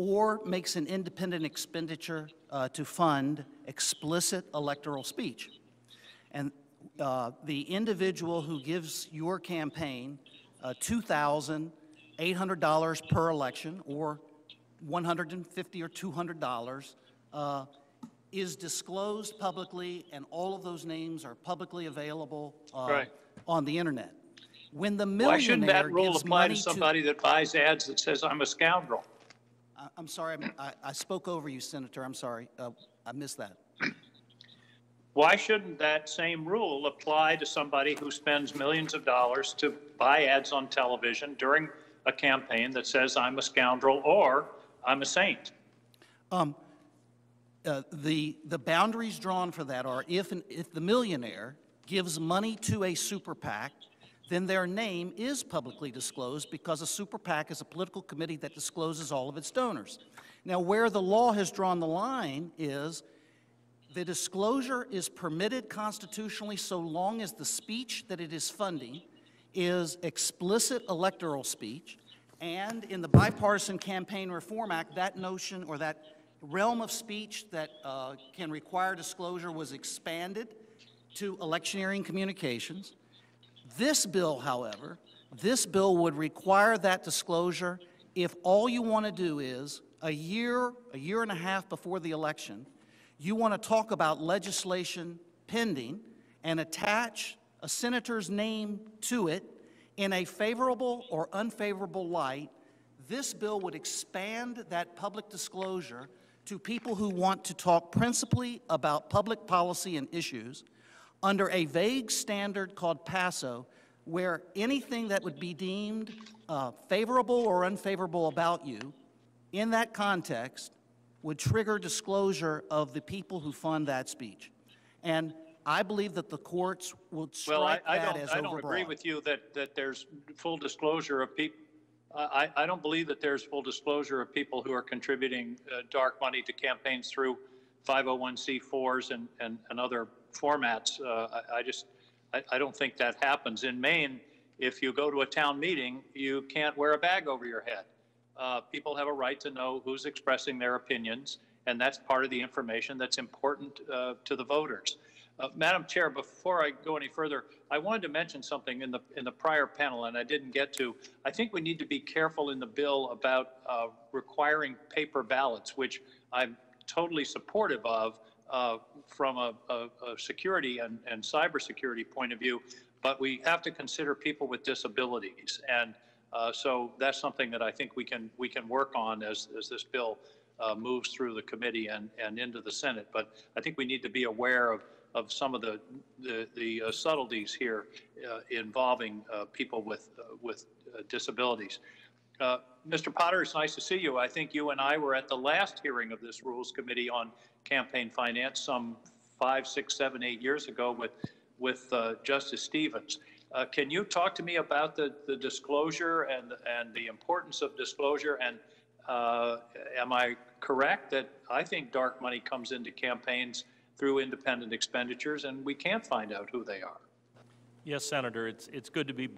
or makes an independent expenditure uh, to fund explicit electoral speech. And uh, the individual who gives your campaign uh, $2,800 per election, or 150 or $200, uh, is disclosed publicly, and all of those names are publicly available uh, Right. on the internet. When the Why shouldn't that rule apply to to... somebody that buys ads that says I'm a scoundrel? I- I'm sorry, I I spoke over you, Senator, I'm sorry. Uh, I missed that. Why shouldn't that same rule apply to somebody who spends millions of dollars to buy ads on television during a campaign that says I'm a scoundrel or I'm a saint? Uh, The, the boundaries drawn for that are if, an- if the millionaire gives money to a super PAC, then their name is publicly disclosed because a super PAC is a political committee that discloses all of its donors. Now, where the law has drawn the line is the disclosure is permitted constitutionally so long as the speech that it is funding is explicit electoral speech. And in the Bipartisan Campaign Reform Act, that notion or that realm of speech that uh, can require disclosure was expanded to electioneering communications. This bill, however, this bill would require that disclosure if all you want to do is, a year, a year and a half before the election, you want to talk about legislation pending and attach a senator's name to it in a favorable or unfavorable light, this bill would expand that public disclosure to people who want to talk principally about public policy and issues under a vague standard called PASO, where anything that would be deemed uh, favorable or unfavorable about you in that context would trigger disclosure of the people who fund that speech. And I believe that the courts will Well, I, strike I that don't, as I don't agree with you that, that there's full disclosure of people. I, I don't believe that there's full disclosure of people who are contributing uh, dark money to campaigns through 501c4s and, and, and other formats. Uh, I, I just, I, I don't think that happens. In Maine, if you go to a town meeting, you can't wear a bag over your head. Uh, people have a right to know who's expressing their opinions, and that's part of the information that's important uh, to the voters. Uh, Madam Chair, before I go any further, I wanted to mention something in the, in the prior panel, and I didn't get to. I think we need to be careful in the bill about uh, requiring paper ballots, which I'm totally supportive of uh, from a, a, a security and, and cybersecurity point of view, but we have to consider people with disabilities. And uh, so that's something that I think we can, we can work on as, as this bill uh, moves through the committee and, and into the Senate. But I think we need to be aware of of some of the, the, the uh, subtleties here uh, involving uh, people with, uh, with disabilities. Uh, Mr. Potter, it's nice to see you. I think you and I were at the last hearing of this Rules Committee on campaign finance some five, six, seven, eight years ago with, with uh, Justice Stevens. Uh, Can you talk to me about the, the disclosure and, and the importance of disclosure? And uh, am I correct that I think dark money comes into campaigns through independent expenditures and we can't find out who they are? Yes, Senator, it's, it's good to be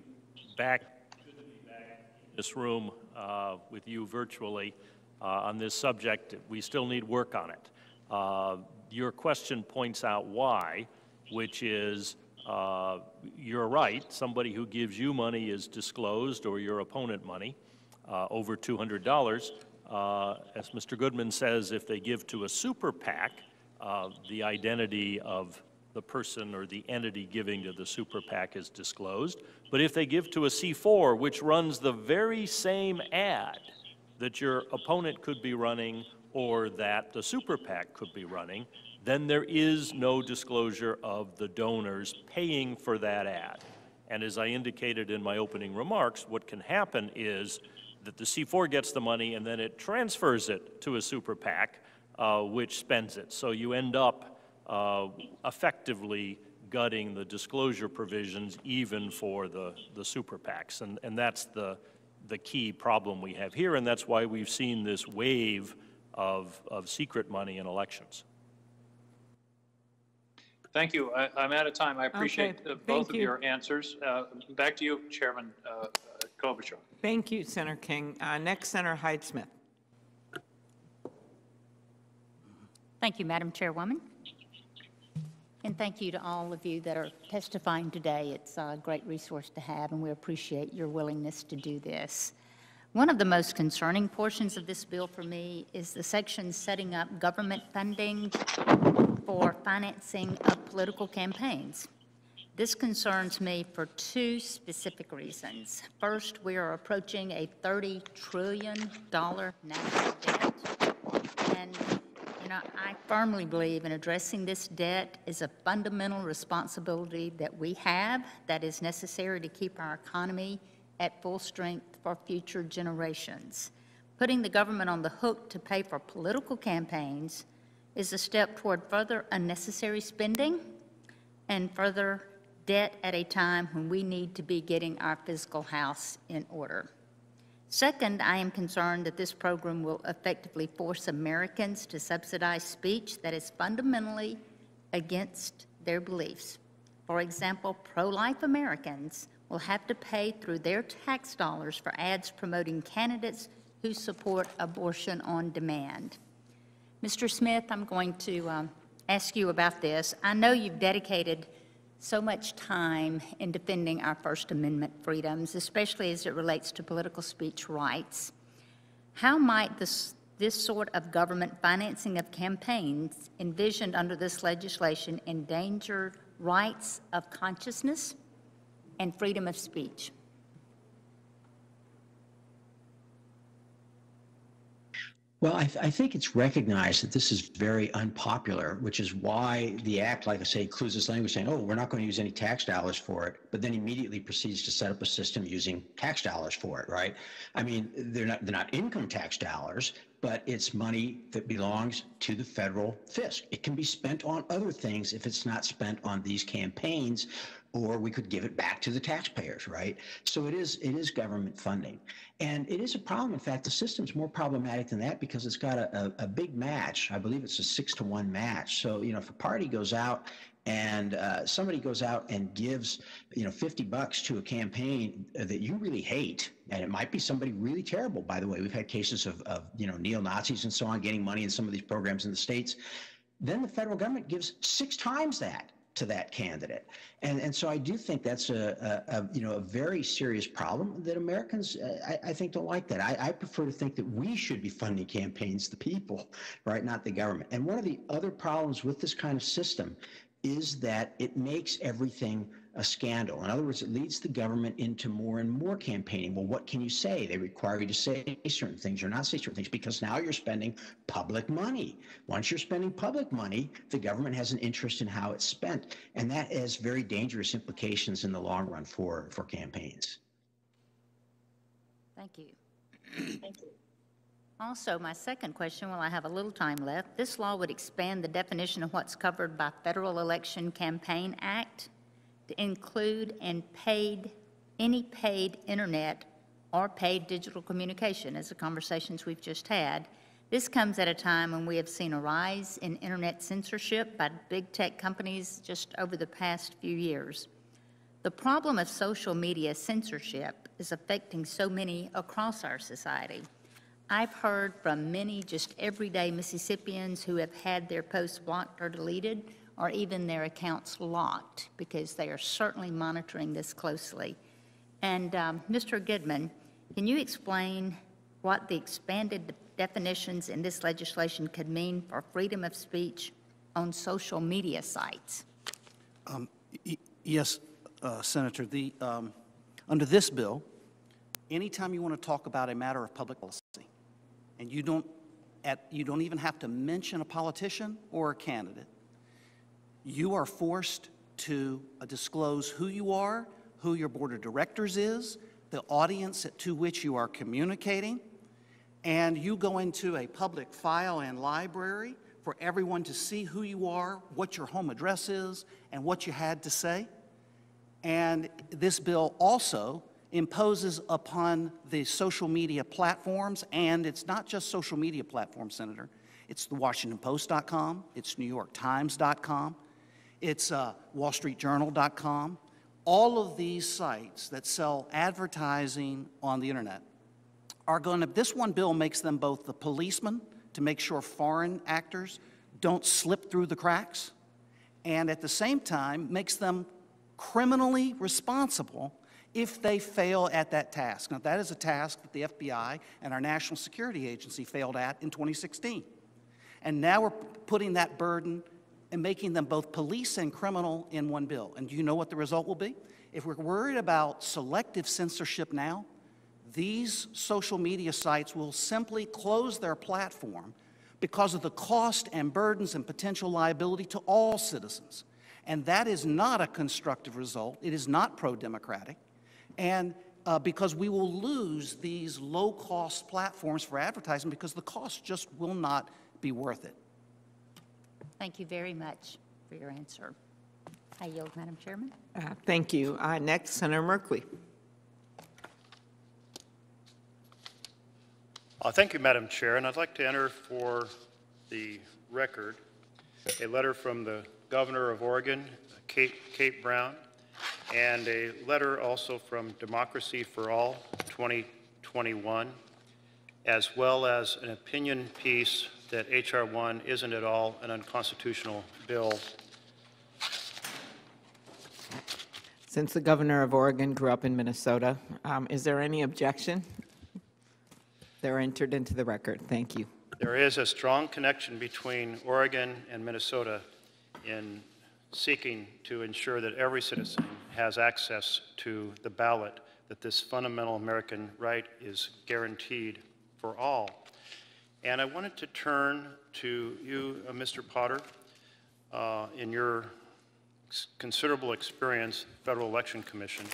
back good to be back in this room uh, with you virtually uh, on this subject. We still need work on it. Uh, Your question points out why, which is, uh, you're right, somebody who gives you money is disclosed, or your opponent money, uh, over $200. Uh, As Mr. Goodman says, if they give to a super PAC, the identity of the person or the entity giving to the super PAC is disclosed. But if they give to a C4, which runs the very same ad that your opponent could be running or that the super PAC could be running, then there is no disclosure of the donors paying for that ad. And as I indicated in my opening remarks, what can happen is that the C4 gets the money and then it transfers it to a super PAC, uh, which spends it. So you end up uh, effectively gutting the disclosure provisions even for the, the super PACs. And, and that's the, the key problem we have here, and that's why we've seen this wave of, of secret money in elections. Thank you. I, I'm out of time. I appreciate Okay, uh, both thank of you. your answers. Uh, Back to you, Chairman uh, uh, Klobuchar. Thank you, Senator King. Uh, Next, Senator Hyde Smith. Thank you, Madam Chairwoman. And thank you to all of you that are testifying today. It's a great resource to have, and we appreciate your willingness to do this. One of the most concerning portions of this bill for me is the section setting up government funding for financing of political campaigns. This concerns me for two specific reasons. First, we are approaching a $30 trillion national debt. Know, I firmly believe in addressing this debt is a fundamental responsibility that we have that is necessary to keep our economy at full strength for future generations. Putting the government on the hook to pay for political campaigns is a step toward further unnecessary spending and further debt at a time when we need to be getting our fiscal house in order. Second, I am concerned that this program will effectively force Americans to subsidize speech that is fundamentally against their beliefs. For example, pro-life Americans will have to pay through their tax dollars for ads promoting candidates who support abortion on demand. Mr. Smith, I'm going to um, ask you about this. I know you've dedicated so much time in defending our First Amendment freedoms, especially as it relates to political speech rights. How might this, this sort of government financing of campaigns envisioned under this legislation endanger rights of consciousness and freedom of speech? Well, I, th- I think it's recognized that this is very unpopular, which is why the act, like I say, includes this language saying, oh, we're not going to use any tax dollars for it, but then immediately proceeds to set up a system using tax dollars for it, right? I mean, they're not, they're not income tax dollars, but it's money that belongs to the federal fisc. It can be spent on other things if it's not spent on these campaigns, or we could give it back to the taxpayers, right? So it is it is government funding, and it is a problem. In fact, the system's more problematic than that because it's got a, a, a big match. I believe it's a six to one match. So you know, if a party goes out and uh, somebody goes out and gives you know 50 bucks to a campaign that you really hate and it might be somebody really terrible by the way we've had cases of, of you know neo-nazis and so on getting money in some of these programs in the states then the federal government gives six times that to that candidate. And and so i do think that's a, a, a you know a very serious problem that americans uh, I, I think don't like that. I, I prefer to think that we should be funding campaigns the people right not the government. And one of the other problems with this kind of system is that it makes everything a scandal. In other words, it leads the government into more and more campaigning. Well, what can you say? They require you to say certain things or not say certain things because now you're spending public money. Once you're spending public money, the government has an interest in how it's spent. And that has very dangerous implications in the long run for, for campaigns. Thank you. Thank you. Also, my second question, while I have a little time left, this law would expand the definition of what's covered by Federal Election Campaign Act to include and paid, any paid internet or paid digital communication, as the conversations we've just had. This comes at a time when we have seen a rise in internet censorship by big tech companies just over the past few years. The problem of social media censorship is affecting so many across our society. I've heard from many just everyday Mississippians who have had their posts blocked or deleted, or even their accounts locked, because they are certainly monitoring this closely. And um, Mr. Goodman, can you explain what the expanded definitions in this legislation could mean for freedom of speech on social media sites? Y- Yes, uh, Senator, the, um, under this bill, anytime you want to talk about a matter of public policy, and you don't, at, you don't even have to mention a politician or a candidate, you are forced to uh, disclose who you are, who your board of directors is, the audience to which you are communicating, and you go into a public file and library for everyone to see who you are, what your home address is, and what you had to say. And this bill also imposes upon the social media platforms, and it's not just social media platforms, Senator. It's the WashingtonPost.com, it's NewYorkTimes.com, it's uh, WallStreetJournal.com. All of these sites that sell advertising on the internet are going to, this one bill makes them both the policeman to make sure foreign actors don't slip through the cracks, and at the same time makes them criminally responsible if they fail at that task. Now, that is a task that the FBI and our National Security Agency failed at in 2016. And now we're putting that burden and making them both police and criminal in one bill. And do you know what the result will be? If we're worried about selective censorship now, these social media sites will simply close their platform because of the cost and burdens and potential liability to all citizens. And that is not a constructive result. It is not pro democratic. And uh, because we will lose these low cost platforms for advertising because the cost just will not be worth it. Thank you very much for your answer. I yield, Madam Chairman. Uh, Thank you. Uh, Next, Senator Merkley. Uh, Thank you, Madam Chair, and I'd like to enter for the record a letter from the Governor of Oregon, Kate, Kate Brown, and a letter also from Democracy for All 2021, as well as an opinion piece that H.R. 1 isn't at all an unconstitutional bill. Since the governor of Oregon grew up in Minnesota, um, is there any objection? They're entered into the record. Thank you. There is a strong connection between Oregon and Minnesota in seeking to ensure that every citizen has access to the ballot, that this fundamental American right is guaranteed for all. And I wanted to turn to you, uh, Mr. Potter, uh, in your considerable experience, Federal Election Commission,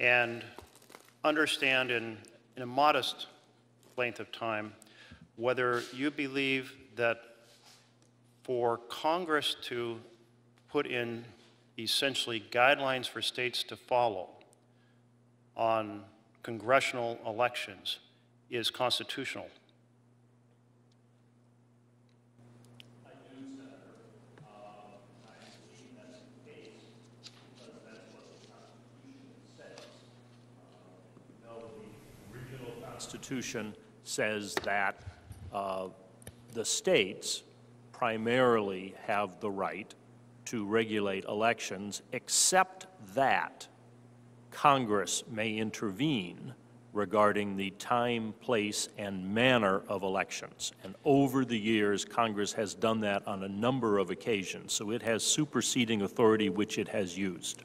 and understand in, in a modest length of time whether you believe that for Congress to put in essentially guidelines for states to follow on congressional elections is constitutional. Constitution says that uh, the states primarily have the right to regulate elections, except that Congress may intervene regarding the time, place, and manner of elections. And over the years, Congress has done that on a number of occasions, so it has superseding authority which it has used.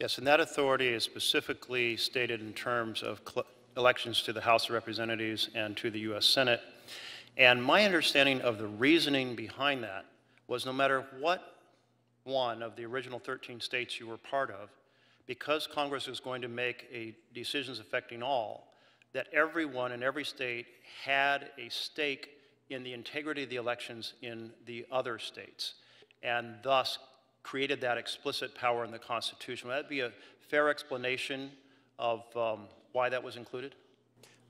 Yes, and that authority is specifically stated in terms of elections to the House of Representatives and to the U.S. Senate. And my understanding of the reasoning behind that was no matter what one of the original 13 states you were part of, because Congress was going to make a decisions affecting all, that everyone in every state had a stake in the integrity of the elections in the other states, and thus created that explicit power in the Constitution. Would that be a fair explanation of um, why that was included?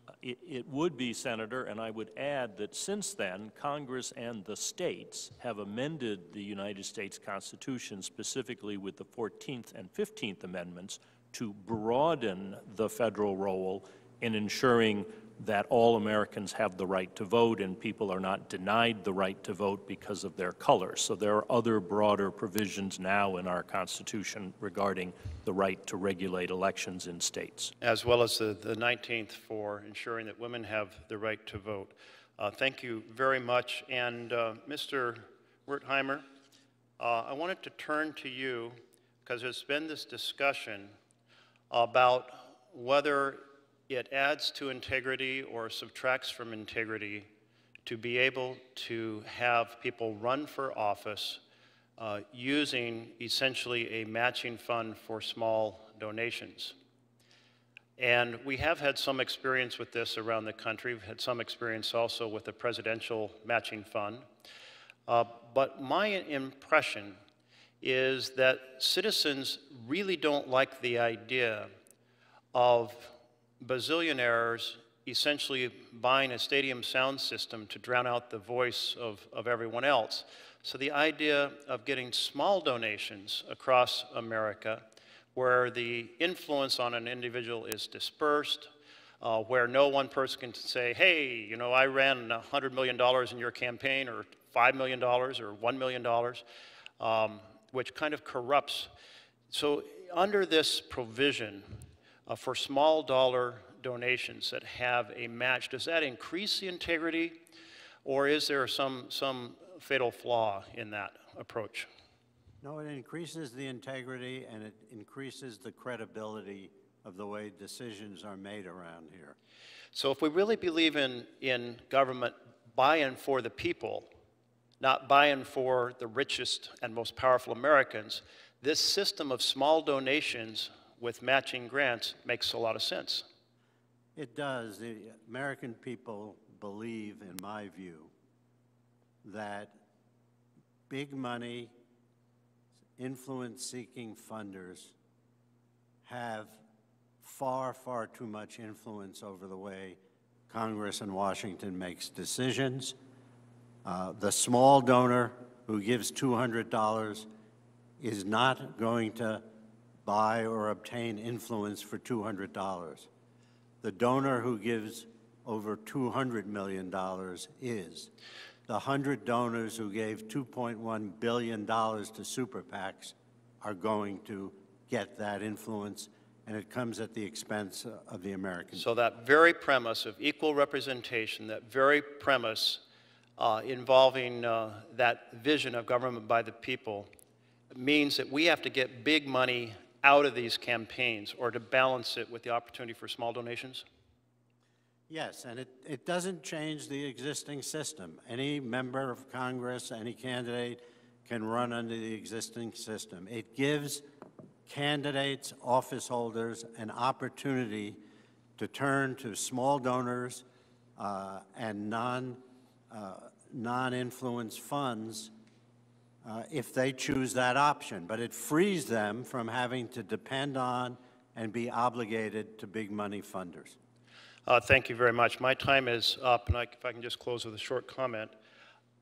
Uh, it, it would be, Senator, and I would add that since then, Congress and the states have amended the United States Constitution, specifically with the 14th and 15th Amendments, to broaden the federal role in ensuring that all Americans have the right to vote and people are not denied the right to vote because of their color. So there are other broader provisions now in our Constitution regarding the right to regulate elections in states. As well as the, the 19th for ensuring that women have the right to vote. Uh, thank you very much. And uh, Mr. Wertheimer, uh, I wanted to turn to you because there's been this discussion about whether it adds to integrity or subtracts from integrity to be able to have people run for office uh, using essentially a matching fund for small donations. And we have had some experience with this around the country. We've had some experience also with the presidential matching fund. Uh, but my impression is that citizens really don't like the idea of bazillionaires essentially buying a stadium sound system to drown out the voice of, of everyone else. So the idea of getting small donations across America where the influence on an individual is dispersed, uh, where no one person can say, hey, you know, I ran $100 million in your campaign, or $5 million, or $1 million, um, which kind of corrupts. So under this provision, uh, for small dollar donations that have a match, does that increase the integrity or is there some, some fatal flaw in that approach? No, it increases the integrity and it increases the credibility of the way decisions are made around here. So if we really believe in, in government buy-in for the people, not buy-in for the richest and most powerful Americans, this system of small donations with matching grants makes a lot of sense. It does. The American people believe, in my view, that big money, influence-seeking funders have far, far too much influence over the way Congress and Washington makes decisions. Uh, the small donor who gives $200 is not going to buy or obtain influence for $200. The donor who gives over $200 million is. The 100 donors who gave $2.1 billion to super PACs are going to get that influence, and it comes at the expense of the Americans. So that very premise of equal representation, that very premise uh, involving uh, that vision of government by the people means that we have to get big money out of these campaigns or to balance it with the opportunity for small donations? Yes, and it, it doesn't change the existing system. Any member of Congress, any candidate can run under the existing system. It gives candidates, office holders, an opportunity to turn to small donors uh, and non, uh, non-influence funds uh, if they choose that option. But it frees them from having to depend on and be obligated to big money funders. Uh, thank you very much. My time is up, and I, if I can just close with a short comment.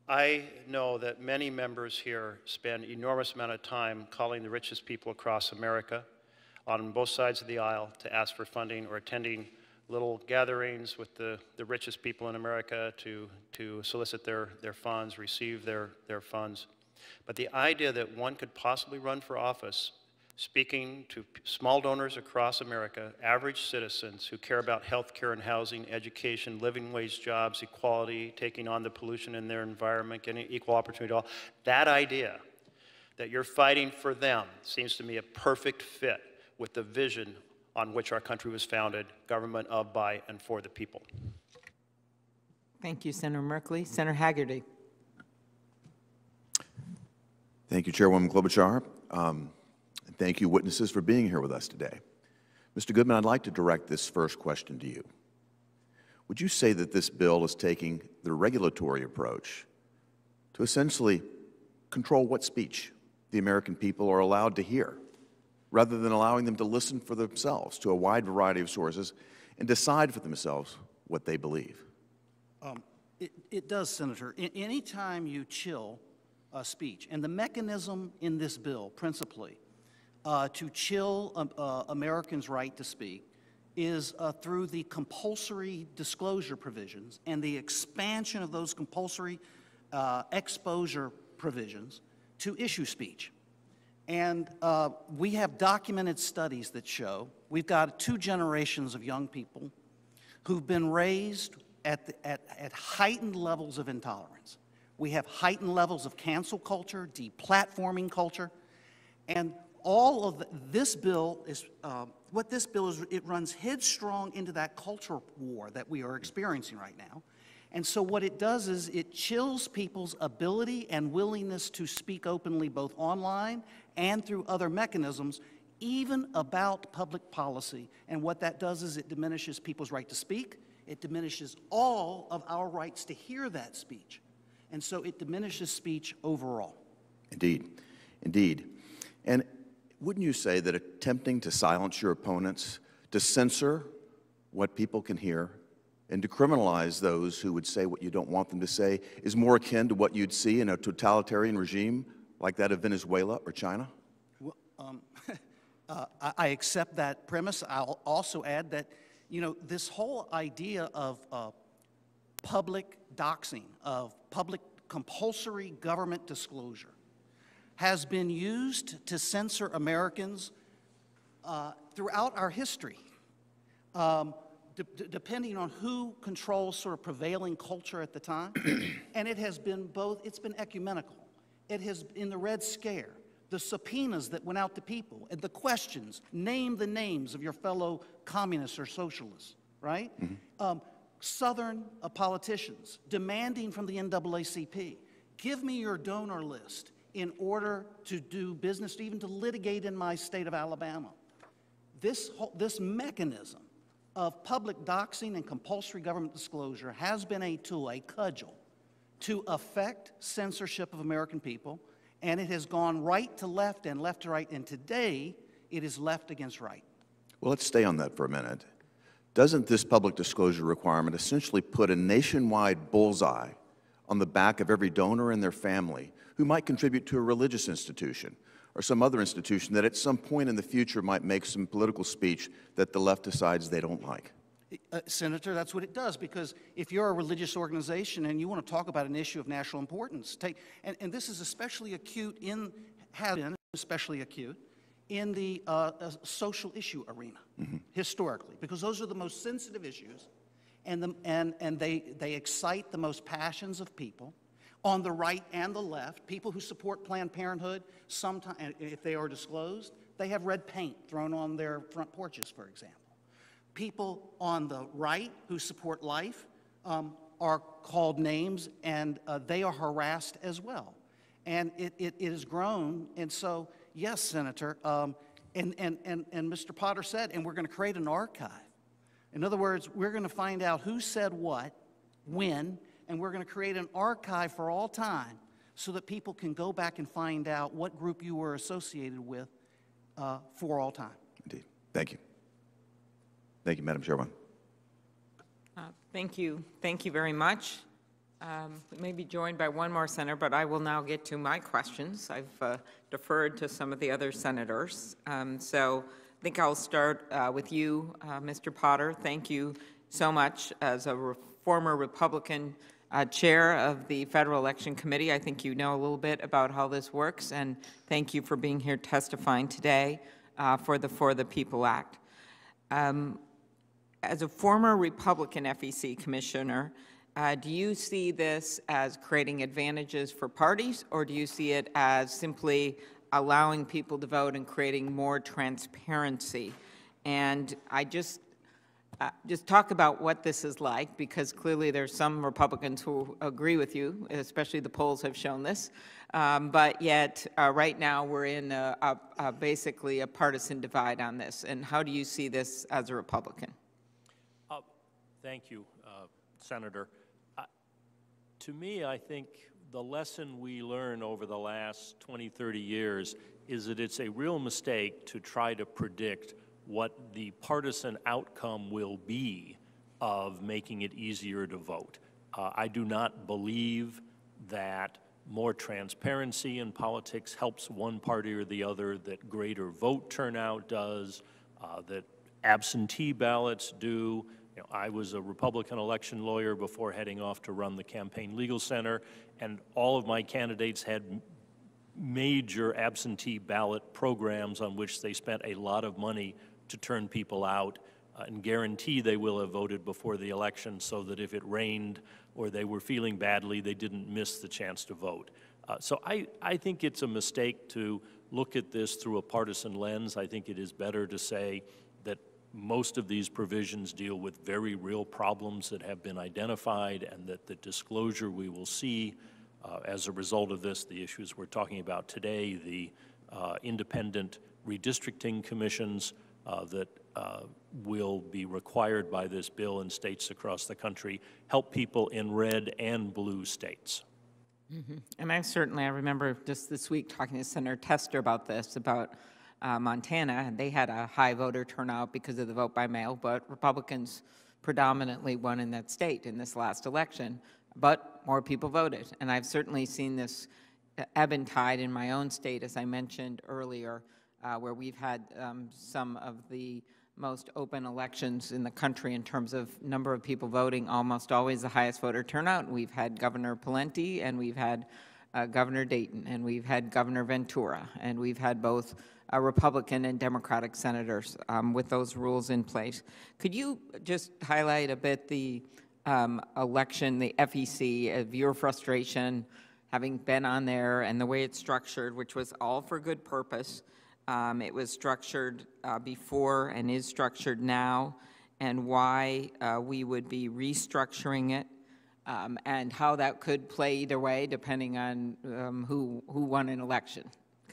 I know that many members here spend enormous amount of time calling the richest people across America on both sides of the aisle to ask for funding or attending little gatherings with the, the richest people in America to, to solicit their, their funds, receive their, their funds. But the idea that one could possibly run for office speaking to small donors across America, average citizens who care about health care and housing, education, living wage jobs, equality, taking on the pollution in their environment, getting equal opportunity to all, that idea that you're fighting for them seems to me a perfect fit with the vision on which our country was founded, government of, by, and for the people. Thank you, Senator Merkley. Senator Hagerty. Thank you, Chairwoman Klobuchar. Um, and thank you, witnesses, for being here with us today. Mr. Goodman, I'd like to direct this first question to you. Would you say that this bill is taking the regulatory approach to essentially control what speech the American people are allowed to hear, rather than allowing them to listen for themselves to a wide variety of sources and decide for themselves what they believe? It, it does, Senator. A- anytime you chill a speech, and the mechanism in this bill, principally, uh, to chill um, uh, Americans' right to speak is uh, through the compulsory disclosure provisions and the expansion of those compulsory uh, exposure provisions to issue speech. And uh, we have documented studies that show we've got two generations of young people who've been raised at, the, at, at heightened levels of intolerance. We have heightened levels of cancel culture, deplatforming culture, and all of this bill is uh, what this bill is. It runs headstrong into that culture war that we are experiencing right now. And so, what it does is it chills people's ability and willingness to speak openly, both online and through other mechanisms, even about public policy. And what that does is it diminishes people's right to speak, it diminishes all of our rights to hear that speech. And so, it diminishes speech overall. Indeed, indeed. And wouldn't you say that attempting to silence your opponents, to censor what people can hear, and to criminalize those who would say what you don't want them to say is more akin to what you'd see in a totalitarian regime like that of Venezuela or China? Well, um, uh, I, accept that premise. I'll also add that, you know, this whole idea of uh, public doxing, of public compulsory government disclosure, has been used to censor Americans uh, throughout our history. Um, de- de- depending on who controls sort of prevailing culture at the time. and it has been both, it's been ecumenical. It has, in the Red Scare, the subpoenas that went out to people, and the questions, name the names of your fellow communists or socialists, right? Um, Southern politicians demanding from the NAACP, give me your donor list in order to do business, even to litigate in my state of Alabama. This, whole, this mechanism of public doxing and compulsory government disclosure has been a tool, a cudgel, to affect censorship of American people, and it has gone right to left and left to right, and today it is left against right. Well, let's stay on that for a minute. Doesn't this public disclosure requirement essentially put a nationwide bullseye on the back of every donor and their family who might contribute to a religious institution or some other institution that at some point in the future might make some political speech that the left decides they don't like? Uh, Senator, that's what it does, because if you're a religious organization and you want to talk about an issue of national importance, take, and, and this is especially acute in, has been especially acute in the uh, uh, social issue arena, historically, because those are the most sensitive issues, and, the, and, and they, they excite the most passions of people on the right and the left. People who support Planned Parenthood, sometimes, if they are disclosed, they have red paint thrown on their front porches, for example people on the right who support life um, are called names and uh, they are harassed as well. And it, it, it has grown. And so, yes, Senator, um, and, and, and, and Mr. Potter said, and we're going to create an archive. In other words, we're going to find out who said what, when, and we're going to create an archive for all time so that people can go back and find out what group you were associated with uh, for all time. Indeed. Thank you. Thank you, Madam Chairman. Uh, Thank you, thank you very much. Um, We may be joined by one more senator, but I will now get to my questions. I've uh, deferred to some of the other senators. Um, So I think I'll start uh, with you, uh, Mr. Potter. Thank you so much as a re- former Republican uh, chair of the Federal Election Committee. I think you know a little bit about how this works, and thank you for being here testifying today uh, for the For the People Act. Um, as a former Republican FEC commissioner, uh, do you see this as creating advantages for parties, or do you see it as simply allowing people to vote and creating more transparency. And I just, uh, just talk about what this is like, because clearly there's some Republicans who agree with you, especially the polls have shown this. Um, But yet, uh, right now, we're in a- a- a- basically a partisan divide on this. And how do you see this as a Republican? Uh, Thank you, uh, Senator. To me, I think the lesson we learn over the last 20, 30 years is that it's a real mistake to try to predict what the partisan outcome will be of making it easier to vote. Uh, I do not believe that more transparency in politics helps one party or the other, that greater vote turnout does, uh, that absentee ballots do. You know, I was a Republican election lawyer before heading off to run the Campaign Legal Center, and all of my candidates had major absentee ballot programs on which they spent a lot of money to turn people out uh, and guarantee they will have voted before the election so that if it rained or they were feeling badly, they didn't miss the chance to vote. Uh, So I, I think it's a mistake to look at this through a partisan lens. I think it is better to say most of these provisions deal with very real problems that have been identified and that the disclosure we will see uh, as a result of this, the issues we're talking about today, the uh, independent redistricting commissions uh, that uh, will be required by this bill in states across the country, help people in red and blue states. And I certainly, I remember just this week talking to Senator Tester about this, about uh, Montana, they had a high voter turnout because of the vote by mail, but Republicans predominantly won in that state in this last election, but more people voted. And I've certainly seen this ebb and tide in my own state, as I mentioned earlier, uh, where we've had um, some of the most open elections in the country in terms of number of people voting, almost always the highest voter turnout. We've had Governor Pawlenty, and we've had uh, Governor Dayton, and we've had Governor Ventura, and we've had both uh, Republican and Democratic senators um, with those rules in place. Could you just highlight a bit the um, election, the FEC, of your frustration, having been on there, and the way it's structured, which was all for good purpose? Um, It was structured uh, before and is structured now, and why uh, we would be restructuring it, um, and how that could play either way, depending on um, who, who won an election.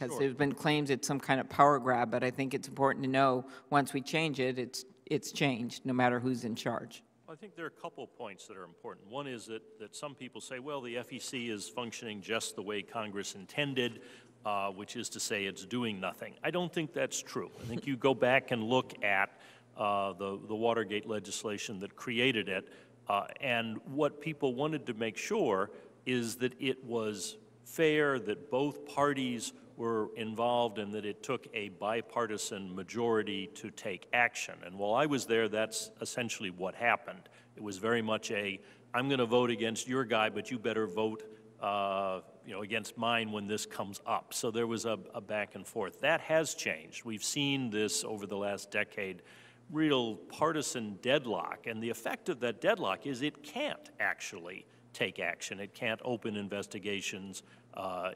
Because there's been claims it's some kind of power grab, but I think it's important to know, once we change it, it's, it's changed, no matter who's in charge. I think there are a couple of points that are important. One is that, that some people say, well, the FEC is functioning just the way Congress intended, uh, which is to say it's doing nothing. I don't think that's true. I think you go back and look at uh, the, the Watergate legislation that created it, uh, and what people wanted to make sure is that it was fair, that both parties were involved, and that it took a bipartisan majority to take action. And while I was there, that's essentially what happened. It was very much a, I'm going to vote against your guy, but you better vote, uh, you know, against mine when this comes up. So there was a, a back and forth. That has changed. We've seen this over the last decade, real partisan deadlock. And the effect of that deadlock is it can't actually take action. It can't open investigations uh,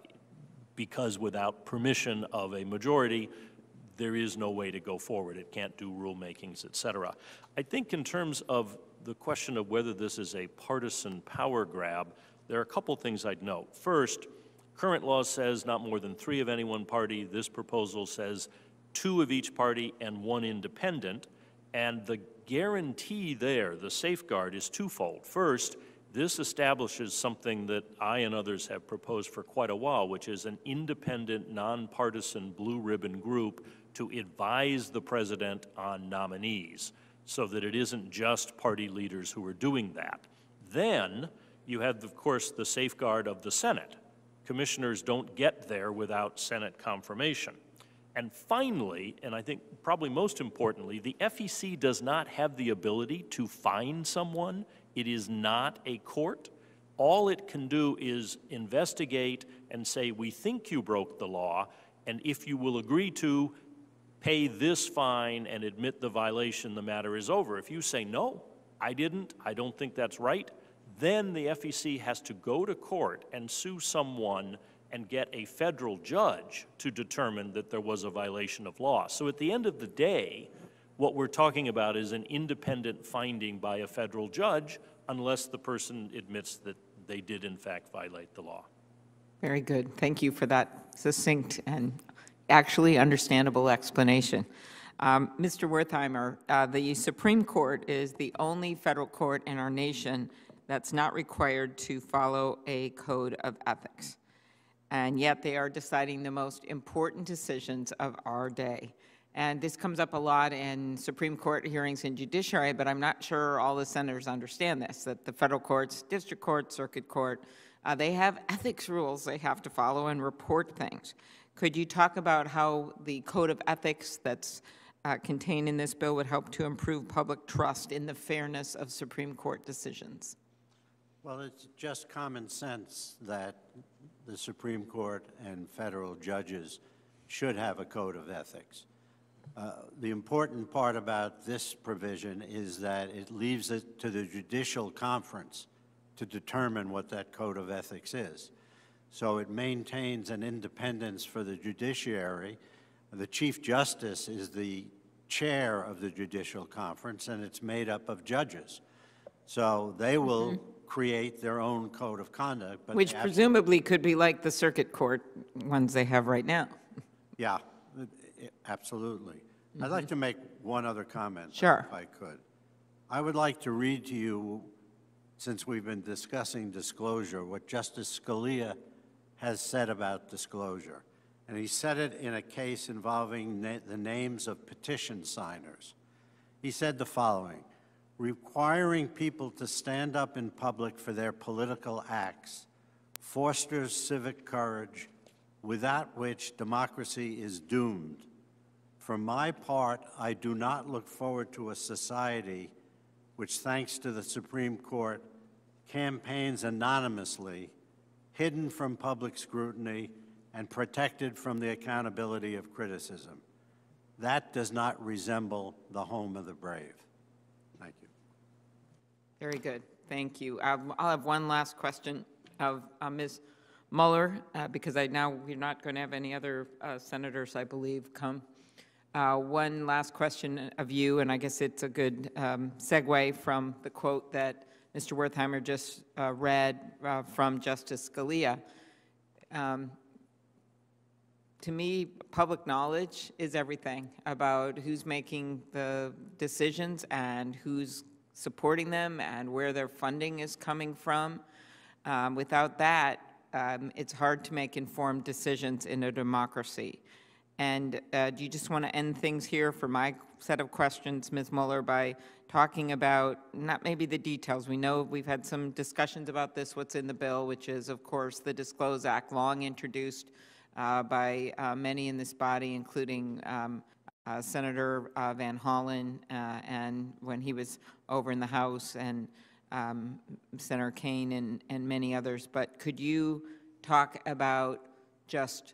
because without permission of a majority, there is no way to go forward. It can't do rulemakings, et cetera. I think in terms of the question of whether this is a partisan power grab, there are a couple things I'd note. First, current law says not more than three of any one party. This proposal says two of each party and one independent. And the guarantee there, the safeguard, is twofold. First, this establishes something that I and others have proposed for quite a while, which is an independent, nonpartisan blue ribbon group to advise the president on nominees so that it isn't just party leaders who are doing that. Then you have, of course, the safeguard of the Senate. Commissioners don't get there without Senate confirmation. And finally, and I think probably most importantly, the FEC does not have the ability to fine someone. It is not a court. All it can do is investigate and say, we think you broke the law, and if you will agree to pay this fine and admit the violation, the matter is over. If you say, no, I didn't, I don't think that's right, then the FEC has to go to court and sue someone and get a federal judge to determine that there was a violation of law. So at the end of the day, what we're talking about is an independent finding by a federal judge unless the person admits that they did in fact violate the law. Very good. Thank you for that succinct and actually understandable explanation. Um, Mr. Wertheimer, uh, the Supreme Court is the only federal court in our nation that's not required to follow a code of ethics. And yet they are deciding the most important decisions of our day. And this comes up a lot in Supreme Court hearings and judiciary, but I'm not sure all the senators understand this, that the federal courts, district court, circuit court, uh, they have ethics rules they have to follow and report things. Could you talk about how the code of ethics that's uh, contained in this bill would help to improve public trust in the fairness of Supreme Court decisions? Well, it's just common sense that the Supreme Court and federal judges should have a code of ethics. Uh, the important part about this provision is that it leaves it to the judicial conference to determine what that code of ethics is. So it maintains an independence for the judiciary. The Chief Justice is the chair of the Judicial Conference, and it's made up of judges. So they will mm -hmm. create their own code of conduct. Which presumably could be like the circuit court ones they have right now. Yeah, absolutely. I'd like mm-hmm. to make one other comment, sure. if I could. I would like to read to you, since we've been discussing disclosure, what Justice Scalia has said about disclosure and he said it in a case involving na the names of petition signers. He said the following, requiring people to stand up in public for their political acts fosters civic courage, without which democracy is doomed. For my part, I do not look forward to a society which, thanks to the Supreme Court, campaigns anonymously, hidden from public scrutiny, and protected from the accountability of criticism. That does not resemble the home of the brave. Thank you. Very good. Thank you. Um, I'll have one last question of uh, Ms. Muller, uh, because I now we're not going to have any other uh, senators, I believe, come. Uh, one last question of you, and I guess it's a good um, segue from the quote that Mr. Wertheimer just uh, read uh, from Justice Scalia. Um, to me, public knowledge is everything about who's making the decisions and who's supporting them and where their funding is coming from. Um, without that, um, it's hard to make informed decisions in a democracy. And uh, do you just want to end things here for my set of questions, Ms. Muller, by talking about not maybe the details. We know we've had some discussions about this, what's in the bill, which is, of course, the Disclose Act, long introduced uh, by uh, many in this body, including um, uh, Senator uh, Van Hollen, uh, and when he was over in the House, and um, Senator Kaine, and, and many others. But could you talk about just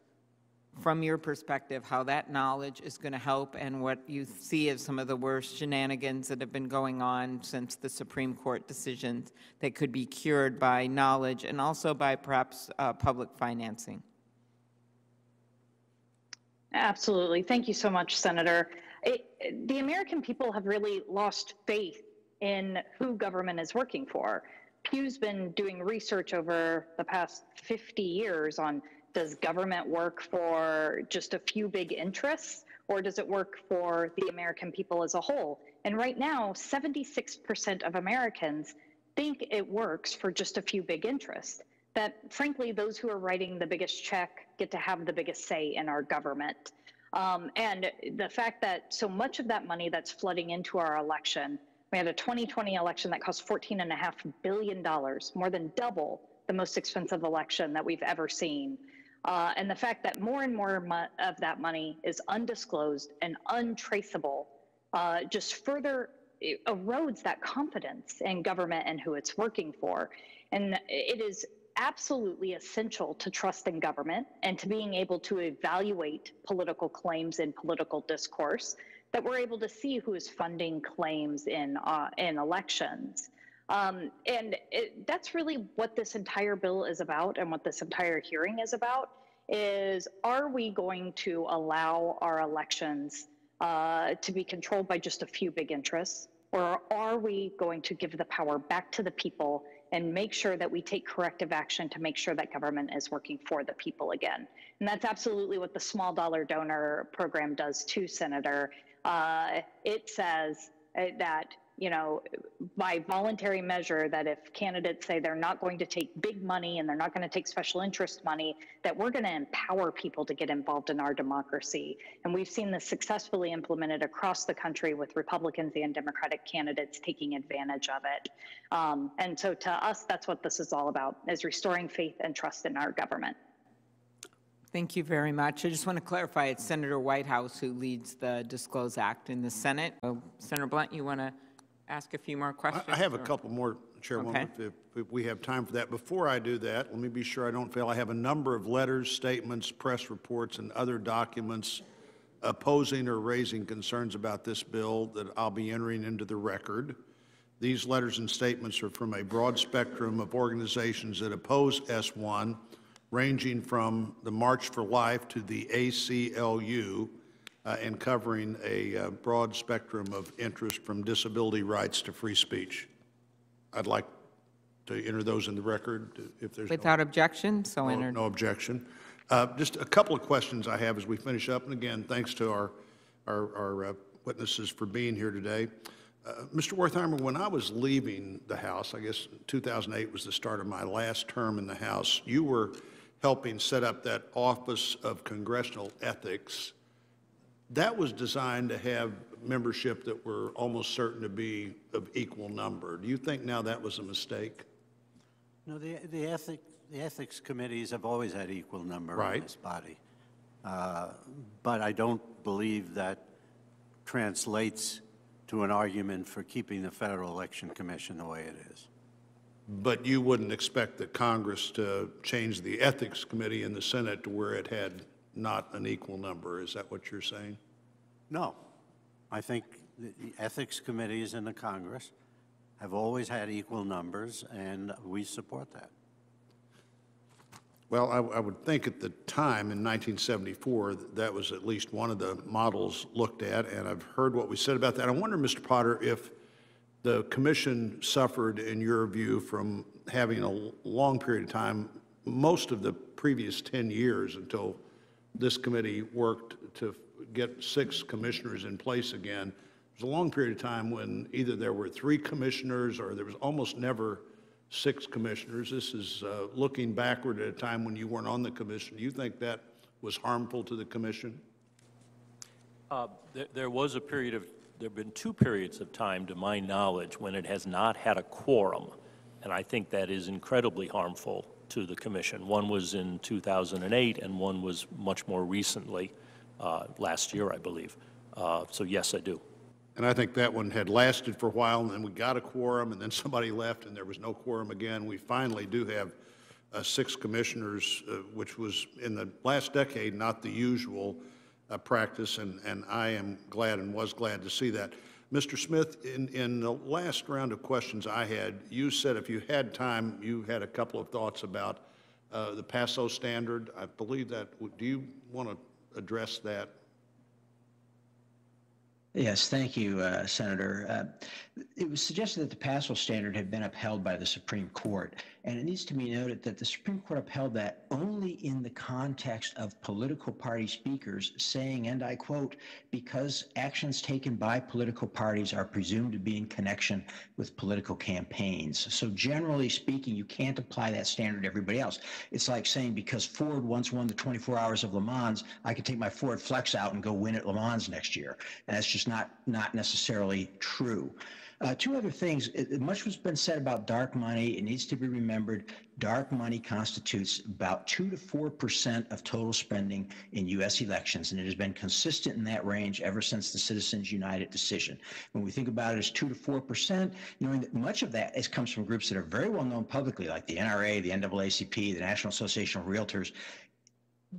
from your perspective, how that knowledge is going to help and what you see as some of the worst shenanigans that have been going on since the Supreme Court decisions that could be cured by knowledge and also by perhaps uh, public financing. Absolutely. Thank you so much, Senator. It, the American people have really lost faith in who government is working for. Pew's been doing research over the past 50 years on does government work for just a few big interests or does it work for the American people as a whole? And right now, 76% of Americans think it works for just a few big interests that frankly, those who are writing the biggest check get to have the biggest say in our government. Um, and the fact that so much of that money that's flooding into our election, we had a 2020 election that cost $14.5 billion, more than double the most expensive election that we've ever seen. Uh, and the fact that more and more of that money is undisclosed and untraceable uh, just further erodes that confidence in government and who it's working for. And it is absolutely essential to trust in government and to being able to evaluate political claims in political discourse that we're able to see who is funding claims in uh, in elections. Um, and it, that's really what this entire bill is about and what this entire hearing is about is are we going to allow our elections uh, to be controlled by just a few big interests? Or are we going to give the power back to the people and make sure that we take corrective action to make sure that government is working for the people again? And that's absolutely what the small dollar donor program does too, Senator. Uh, it says uh, that you know, by voluntary measure, that if candidates say they're not going to take big money and they're not going to take special interest money, that we're going to empower people to get involved in our democracy. And we've seen this successfully implemented across the country with Republicans and Democratic candidates taking advantage of it. Um, and so to us, that's what this is all about, is restoring faith and trust in our government. Thank you very much. I just want to clarify, it's Senator Whitehouse who leads the Disclose Act in the Senate. So, Senator Blunt, you want to ask a few more questions? I have a or- couple more, Chairwoman, Okay. if if we have time for that. Before I do that, let me be sure I don't fail. I have a number of letters, statements, press reports, and other documents opposing or raising concerns about this bill that I'll be entering into the record. These letters and statements are from a broad spectrum of organizations that oppose S1, ranging from the March for Life to the ACLU, uh, and covering a uh, broad spectrum of interest from disability rights to free speech. I'd like to enter those in the record if there's no- Without objection, so no entered. no objection. Uh, Just a couple of questions I have as we finish up, and again, thanks to our, our our uh, witnesses for being here today. Uh, Mr. Wertheimer, when I was leaving the House, I guess 2008 was the start of my last term in the House, you were helping set up that Office of Congressional Ethics. That was designed to have membership that were almost certain to be of equal number. Do you think now that was a mistake? No, the, the ethic, the ethics committees have always had equal number in Right. this body. Uh, But I don't believe that translates to an argument for keeping the Federal Election Commission the way it is. But you wouldn't expect that Congress to change the Ethics Committee in the Senate to where it had not an equal number, is that what you're saying? No. I think the ethics committees in the Congress have always had equal numbers, and we support that. Well, I, I would think at the time, in 1974, that that was at least one of the models looked at, and I've heard what we said about that. I wonder, Mr. Potter, if the commission suffered, in your view, from having a long period of time, most of the previous 10 years until this committee worked to get six commissioners in place again. It was a long period of time when either there were three commissioners or there was almost never six commissioners. This is uh, looking backward at a time when you weren't on the commission. Do you think that was harmful to the commission? Uh, There there was a period of, there have been two periods of time, to my knowledge, when it has not had a quorum, and I think that is incredibly harmful to the commission. One was in 2008, and one was much more recently, uh, last year, I believe. Uh, So yes, I do. And I think that one had lasted for a while, and then we got a quorum, and then somebody left, and there was no quorum again. We finally do have uh, six commissioners, uh, which was in the last decade not the usual uh, practice, and, and I am glad and was glad to see that. Mr. Smith, in, in the last round of questions I had, you said if you had time, you had a couple of thoughts about uh, the PASO standard. I believe that, do you want to address that? Yes, thank you, uh, Senator. Uh, It was suggested that the PASO standard had been upheld by the Supreme Court, and it needs to be noted that the Supreme Court upheld that only in the context of political party speakers saying, and I quote, "because actions taken by political parties are presumed to be in connection with political campaigns." So generally speaking, you can't apply that standard to everybody else. It's like saying because Ford once won the 24 Hours of Le Mans, I can take my Ford Flex out and go win at Le Mans next year. And that's just not, not necessarily true. Uh, two other things. It- Much has been said about dark money. It needs to be remembered. Dark money constitutes about 2 to 4% of total spending in U.S. elections, and it has been consistent in that range ever since the Citizens United decision. When we think about it as 2 to 4%, knowing that much of that is, comes from groups that are very well known publicly, like the NRA, the NAACP, the National Association of Realtors,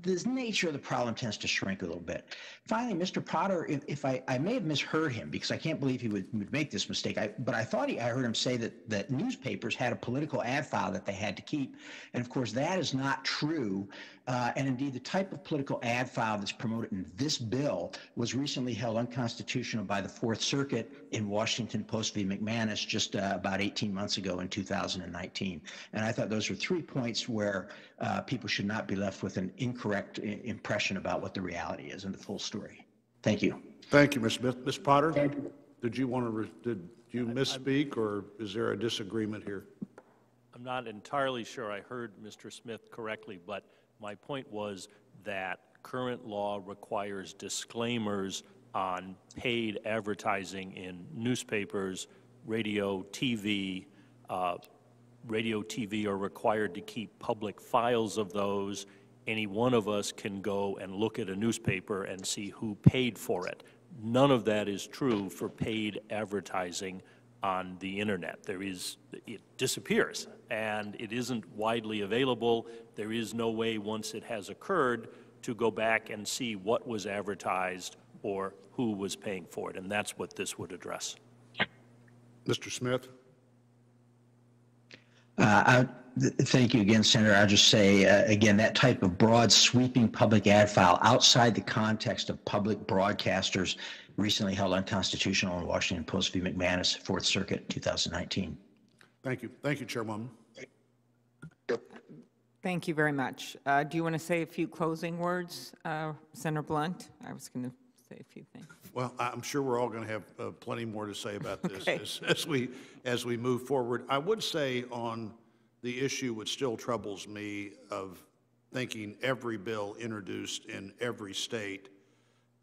the nature of the problem tends to shrink a little bit. Finally, Mr. Potter, if, if I, I may have misheard him because I can't believe he would, would make this mistake, I, but I thought he, I heard him say that, that newspapers had a political ad file that they had to keep. And of course, that is not true. Uh, and indeed, the type of political ad file that's promoted in this bill was recently held unconstitutional by the Fourth Circuit in Washington Post v. McManus just uh, about 18 months ago in 2019. And I thought those were three points where uh, people should not be left with an incorrect I- impression about what the reality is and the full story. Thank you. Thank you, Ms. Smith. Ms. Potter? Did you want to, re- did you misspeak, or is there a disagreement here? I'm not entirely sure I heard Mr. Smith correctly, but my point was that current law requires disclaimers on paid advertising in newspapers, radio, TV. Uh, Radio, TV are required to keep public files of those. Any one of us can go and look at a newspaper and see who paid for it. None of that is true for paid advertising on the internet. There is, it disappears, and it isn't widely available. There is no way, once it has occurred, to go back and see what was advertised or who was paying for it, and that's what this would address. Mr. Smith? Uh, I- th- Thank you again, Senator. I'll just say, uh, again, that type of broad sweeping public ad file outside the context of public broadcasters recently held unconstitutional in Washington Post v. McManus, Fourth Circuit, 2019. Thank you. Thank you, Chairwoman. Thank you very much. Uh, Do you want to say a few closing words, uh, Senator Blunt? I was going to say a few things. Well, I'm sure we're all going to have uh, plenty more to say about this Okay. as, as we, as we move forward. I would say on the issue which still troubles me of thinking every bill introduced in every state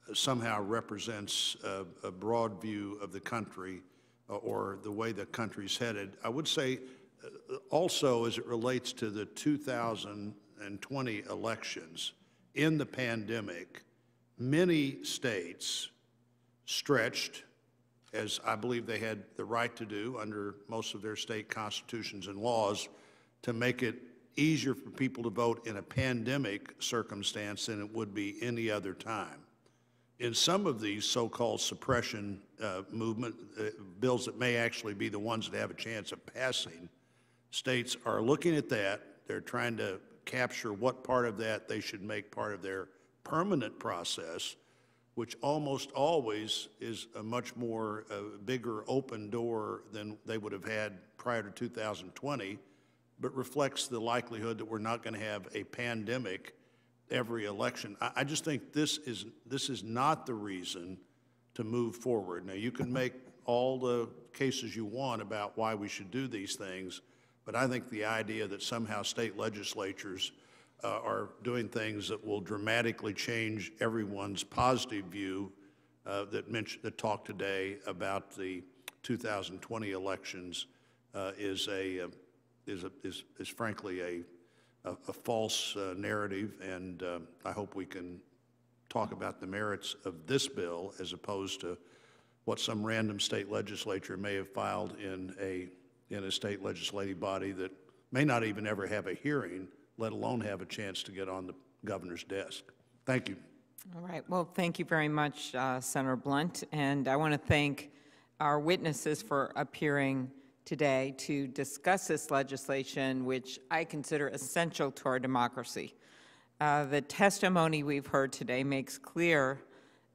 uh, somehow represents a, a broad view of the country uh, or the way the country's headed. I would say uh, also as it relates to the 2020 elections, in the pandemic, many states stretched, as I believe they had the right to do under most of their state constitutions and laws, to make it easier for people to vote in a pandemic circumstance than it would be any other time. In some of these so-called suppression uh, movement, uh, bills that may actually be the ones that have a chance of passing, states are looking at that. They're trying to capture what part of that they should make part of their permanent process, which almost always is a much more uh, bigger open door than they would have had prior to 2020, but reflects the likelihood that we're not going to have a pandemic every election. I, I just think this is, this is not the reason to move forward. Now, you can make all the cases you want about why we should do these things, but I think the idea that somehow state legislatures uh, are doing things that will dramatically change everyone's positive view uh, that mentioned, that talked today about the 2020 elections uh, is a, uh, is a, is, is frankly a, a, a false uh, narrative, and uh, I hope we can talk about the merits of this bill as opposed to what some random state legislature may have filed in a, in a state legislative body that may not even ever have a hearing, let alone have a chance to get on the governor's desk. Thank you. All right, well, thank you very much, uh, Senator Blunt, and I want to thank our witnesses for appearing today to discuss this legislation, which I consider essential to our democracy. Uh, The testimony we've heard today makes clear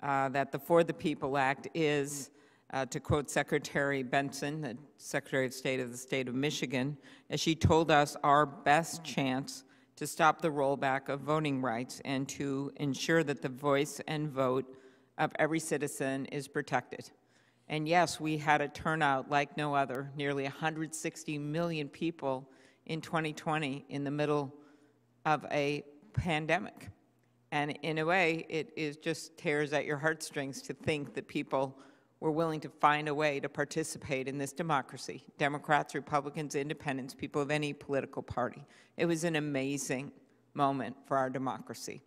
uh, that the For the People Act is, uh, to quote Secretary Benson, the Secretary of State of the state of Michigan, as she told us, our best chance to stop the rollback of voting rights and to ensure that the voice and vote of every citizen is protected. And yes, we had a turnout like no other, nearly 160 million people in 2020 in the middle of a pandemic. And in a way, it is just tears at your heartstrings to think that people were willing to find a way to participate in this democracy. Democrats, Republicans, Independents, people of any political party. It was an amazing moment for our democracy.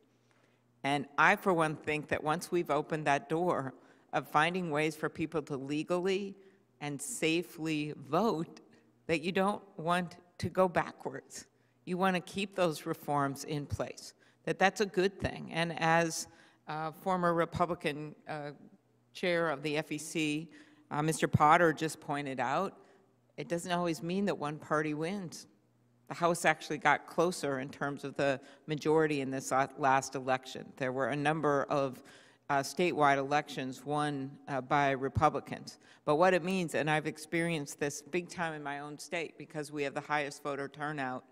And I, for one, think that once we've opened that door of finding ways for people to legally and safely vote, that you don't want to go backwards. You want to keep those reforms in place. that that's a good thing. And as uh, former Republican uh, chair of the FEC, uh, Mr. Potter just pointed out, it doesn't always mean that one party wins. The House actually got closer in terms of the majority in this last election. There were a number of uh, statewide elections won uh, by Republicans. But what it means, and I've experienced this big time in my own state because we have the highest voter turnout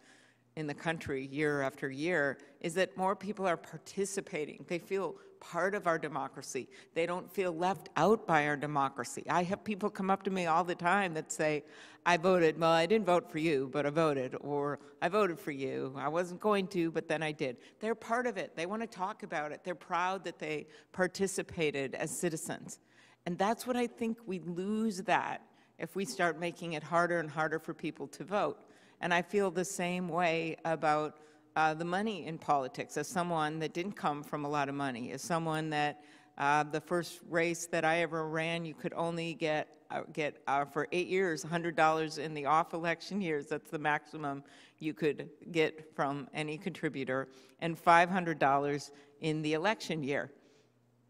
in the country year after year, is that more people are participating. They feel part of our democracy. They don't feel left out by our democracy. I have people come up to me all the time that say, I voted, well, I didn't vote for you, but I voted, or I voted for you. I wasn't going to, but then I did. They're part of it. They want to talk about it. They're proud that they participated as citizens. And that's what I think we lose that if we start making it harder and harder for people to vote. And I feel the same way about uh, the money in politics as someone that didn't come from a lot of money, as someone that uh, the first race that I ever ran, you could only get uh, get uh, for eight years $100 in the off election years. That's the maximum you could get from any contributor, and $500 in the election year.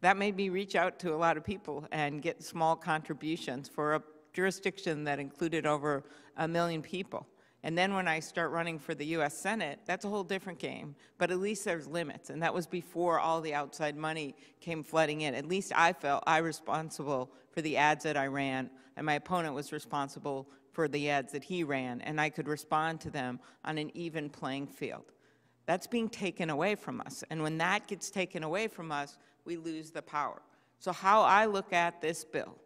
That made me reach out to a lot of people and get small contributions for a jurisdiction that included over a million people. And then when I start running for the US Senate, that's a whole different game. But at least there's limits. And that was before all the outside money came flooding in. At least I felt I was responsible for the ads that I ran, and my opponent was responsible for the ads that he ran, and I could respond to them on an even playing field. That's being taken away from us. And when that gets taken away from us, we lose the power. So, how I look at this bill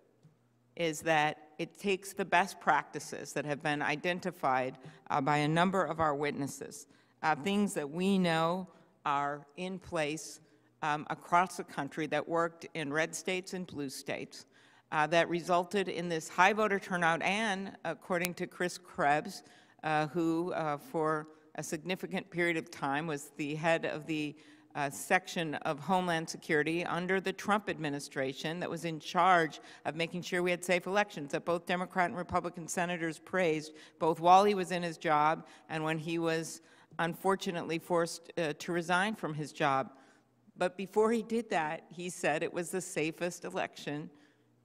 is that it takes the best practices that have been identified uh, by a number of our witnesses, uh, things that we know are in place um, across the country that worked in red states and blue states, uh, that resulted in this high voter turnout, and according to Chris Krebs, uh, who uh, for a significant period of time was the head of the uh, section of Homeland Security under the Trump administration that was in charge of making sure we had safe elections that both Democrat and Republican senators praised, both while he was in his job and when he was unfortunately forced uh, to resign from his job. But before he did that, he said it was the safest election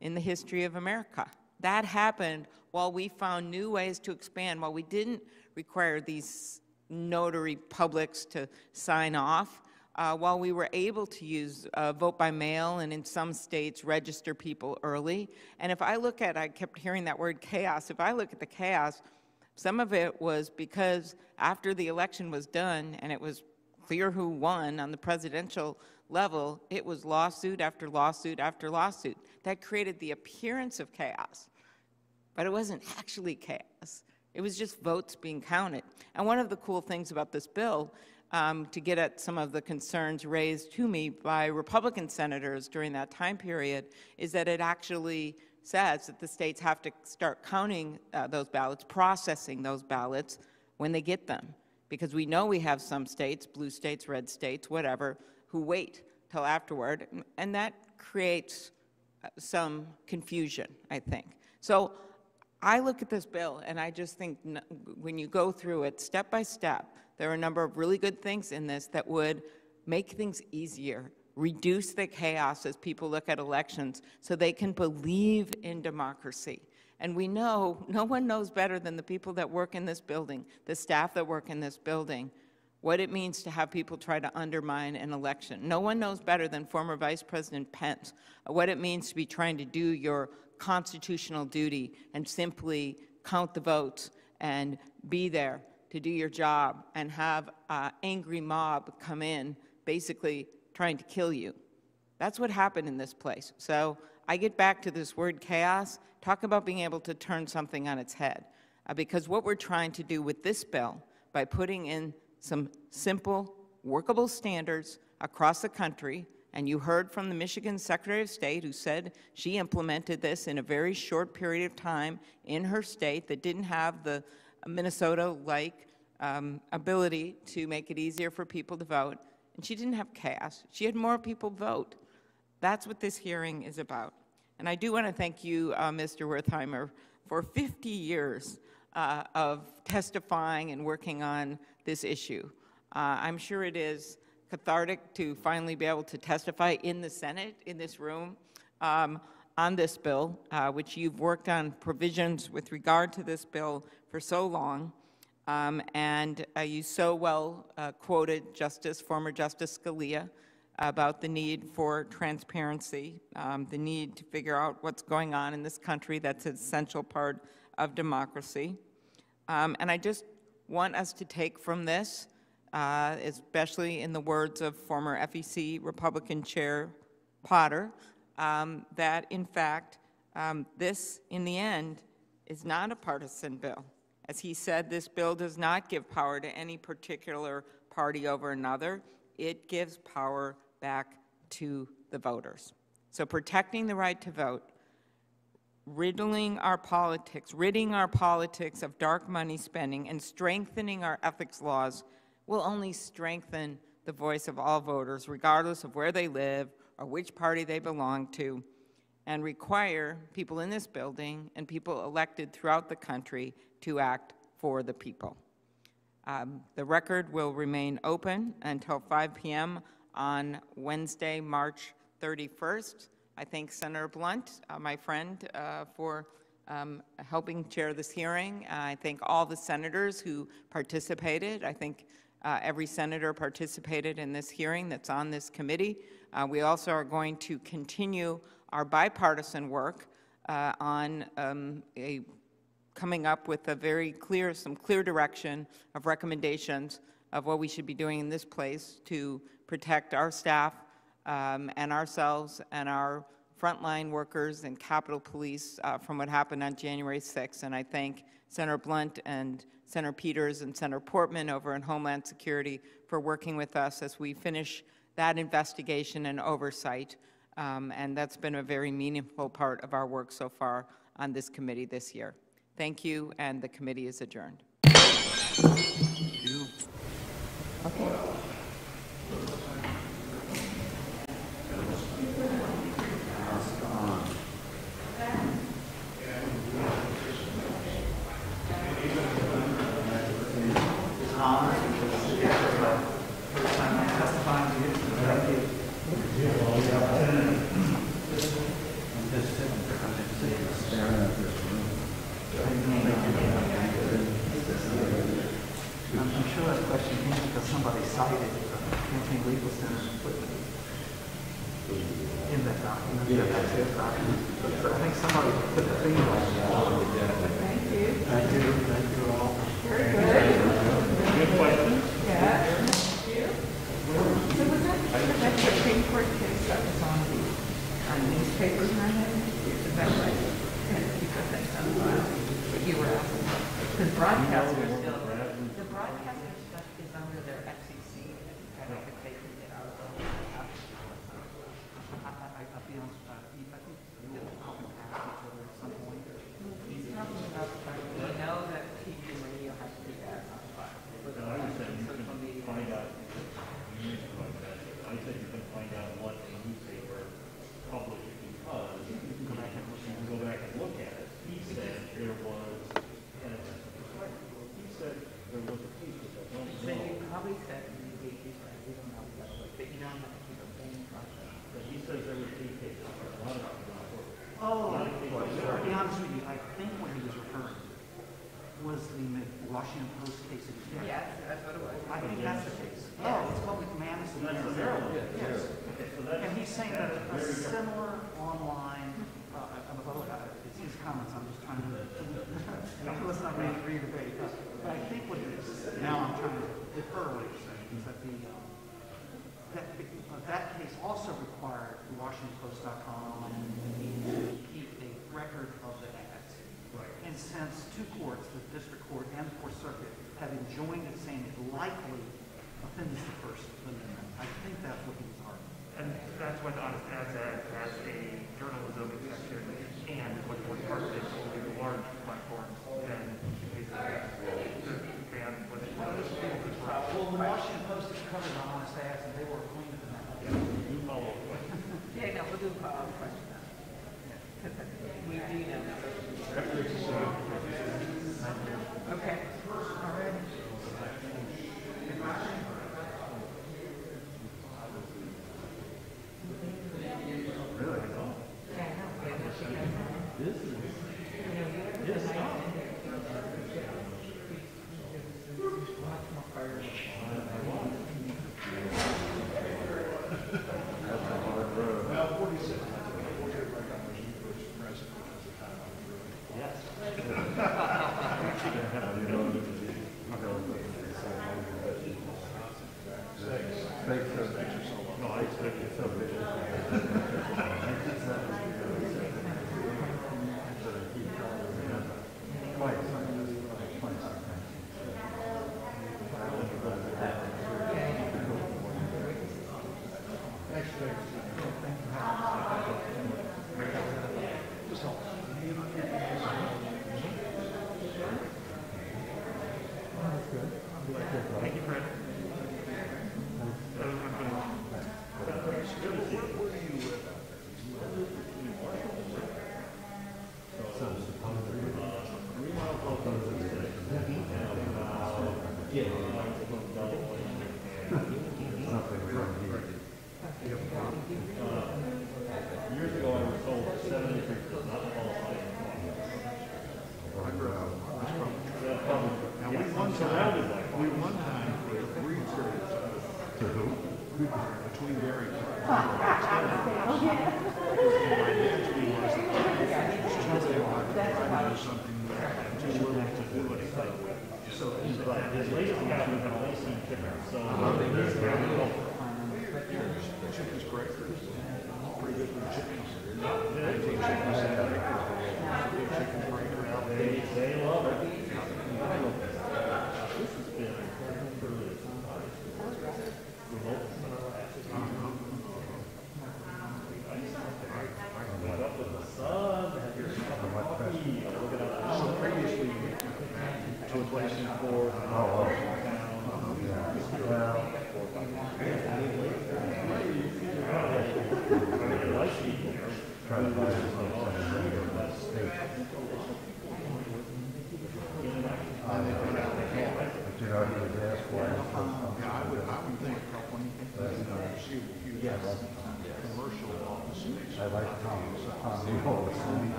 in the history of America. That happened while we found new ways to expand, while we didn't require these notary publics to sign off uh, while we were able to use uh, vote by mail and in some states register people early. And if I look at, I kept hearing that word chaos, if I look at the chaos, some of it was because after the election was done and it was clear who won on the presidential level, it was lawsuit after lawsuit after lawsuit. That created the appearance of chaos, but it wasn't actually chaos. It was just votes being counted. And one of the cool things about this bill um, to get at some of the concerns raised to me by Republican senators during that time period is that it actually says that the states have to start counting uh, those ballots, processing those ballots when they get them. Because we know we have some states, blue states, red states, whatever, who wait till afterward, and that creates uh, some confusion, I think. So I look at this bill and I just think when you go through it step by step, there are a number of really good things in this that would make things easier, reduce the chaos as people look at elections so they can believe in democracy. And we know, no one knows better than the people that work in this building, the staff that work in this building, what it means to have people try to undermine an election. No one knows better than former Vice President Pence uh, what it means to be trying to do your constitutional duty and simply count the votes and be there to do your job and have an angry mob come in basically trying to kill you. That's what happened in this place. So I get back to this word chaos, talk about being able to turn something on its head. Uh, because what we're trying to do with this bill, by putting in some simple, workable standards across the country, and you heard from the Michigan Secretary of State who said she implemented this in a very short period of time in her state that didn't have the Minnesota-like um, ability to make it easier for people to vote. And she didn't have chaos. She had more people vote. That's what this hearing is about. And I do want to thank you, uh, Mr. Wertheimer, for 50 years uh, of testifying and working on this issue. Uh, I'm sure it is cathartic to finally be able to testify in the Senate, in this room, um, on this bill, uh, which you've worked on provisions with regard to this bill for so long. Um, And uh, you so well uh, quoted Justice, former Justice Scalia, about the need for transparency, um, the need to figure out what's going on in this country. That's an essential part of democracy. Um, And I just want us to take from this, uh, especially in the words of former FEC Republican Chair Potter, um, that in fact, um, this, in the end, is not a partisan bill. As he said, this bill does not give power to any particular party over another. It gives power back to the voters. So protecting the right to vote, riddling our politics, ridding our politics of dark money spending, and strengthening our ethics laws will only strengthen the voice of all voters, regardless of where they live or which party they belong to, and require people in this building and people elected throughout the country to act for the people. Um, The record will remain open until 5 PM on Wednesday, March 31st. I thank Senator Blunt, uh, my friend, uh, for um, helping chair this hearing. I thank all the senators who participated. I think uh, every senator participated in this hearing that's on this committee. Uh, We also are going to continue our bipartisan work uh, on um, a coming up with a very clear, some clear direction of recommendations of what we should be doing in this place to protect our staff um, and ourselves and our frontline workers and Capitol Police uh, from what happened on January 6th. And I thank Senator Blunt and Senator Peters and Senator Portman over in Homeland Security for working with us as we finish that investigation and oversight. Um, and that's been a very meaningful part of our work so far on this committee this year. Thank you, and the committee is adjourned. I'm I'm sure that question came because somebody cited uh, campaign legal center in that document. Yeah, that's it. document. But I think somebody put the finger on it. Thank you. Thank you,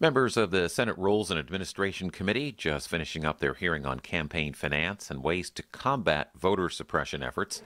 Members of the Senate Rules and Administration Committee just finishing up their hearing on campaign finance and ways to combat voter suppression efforts.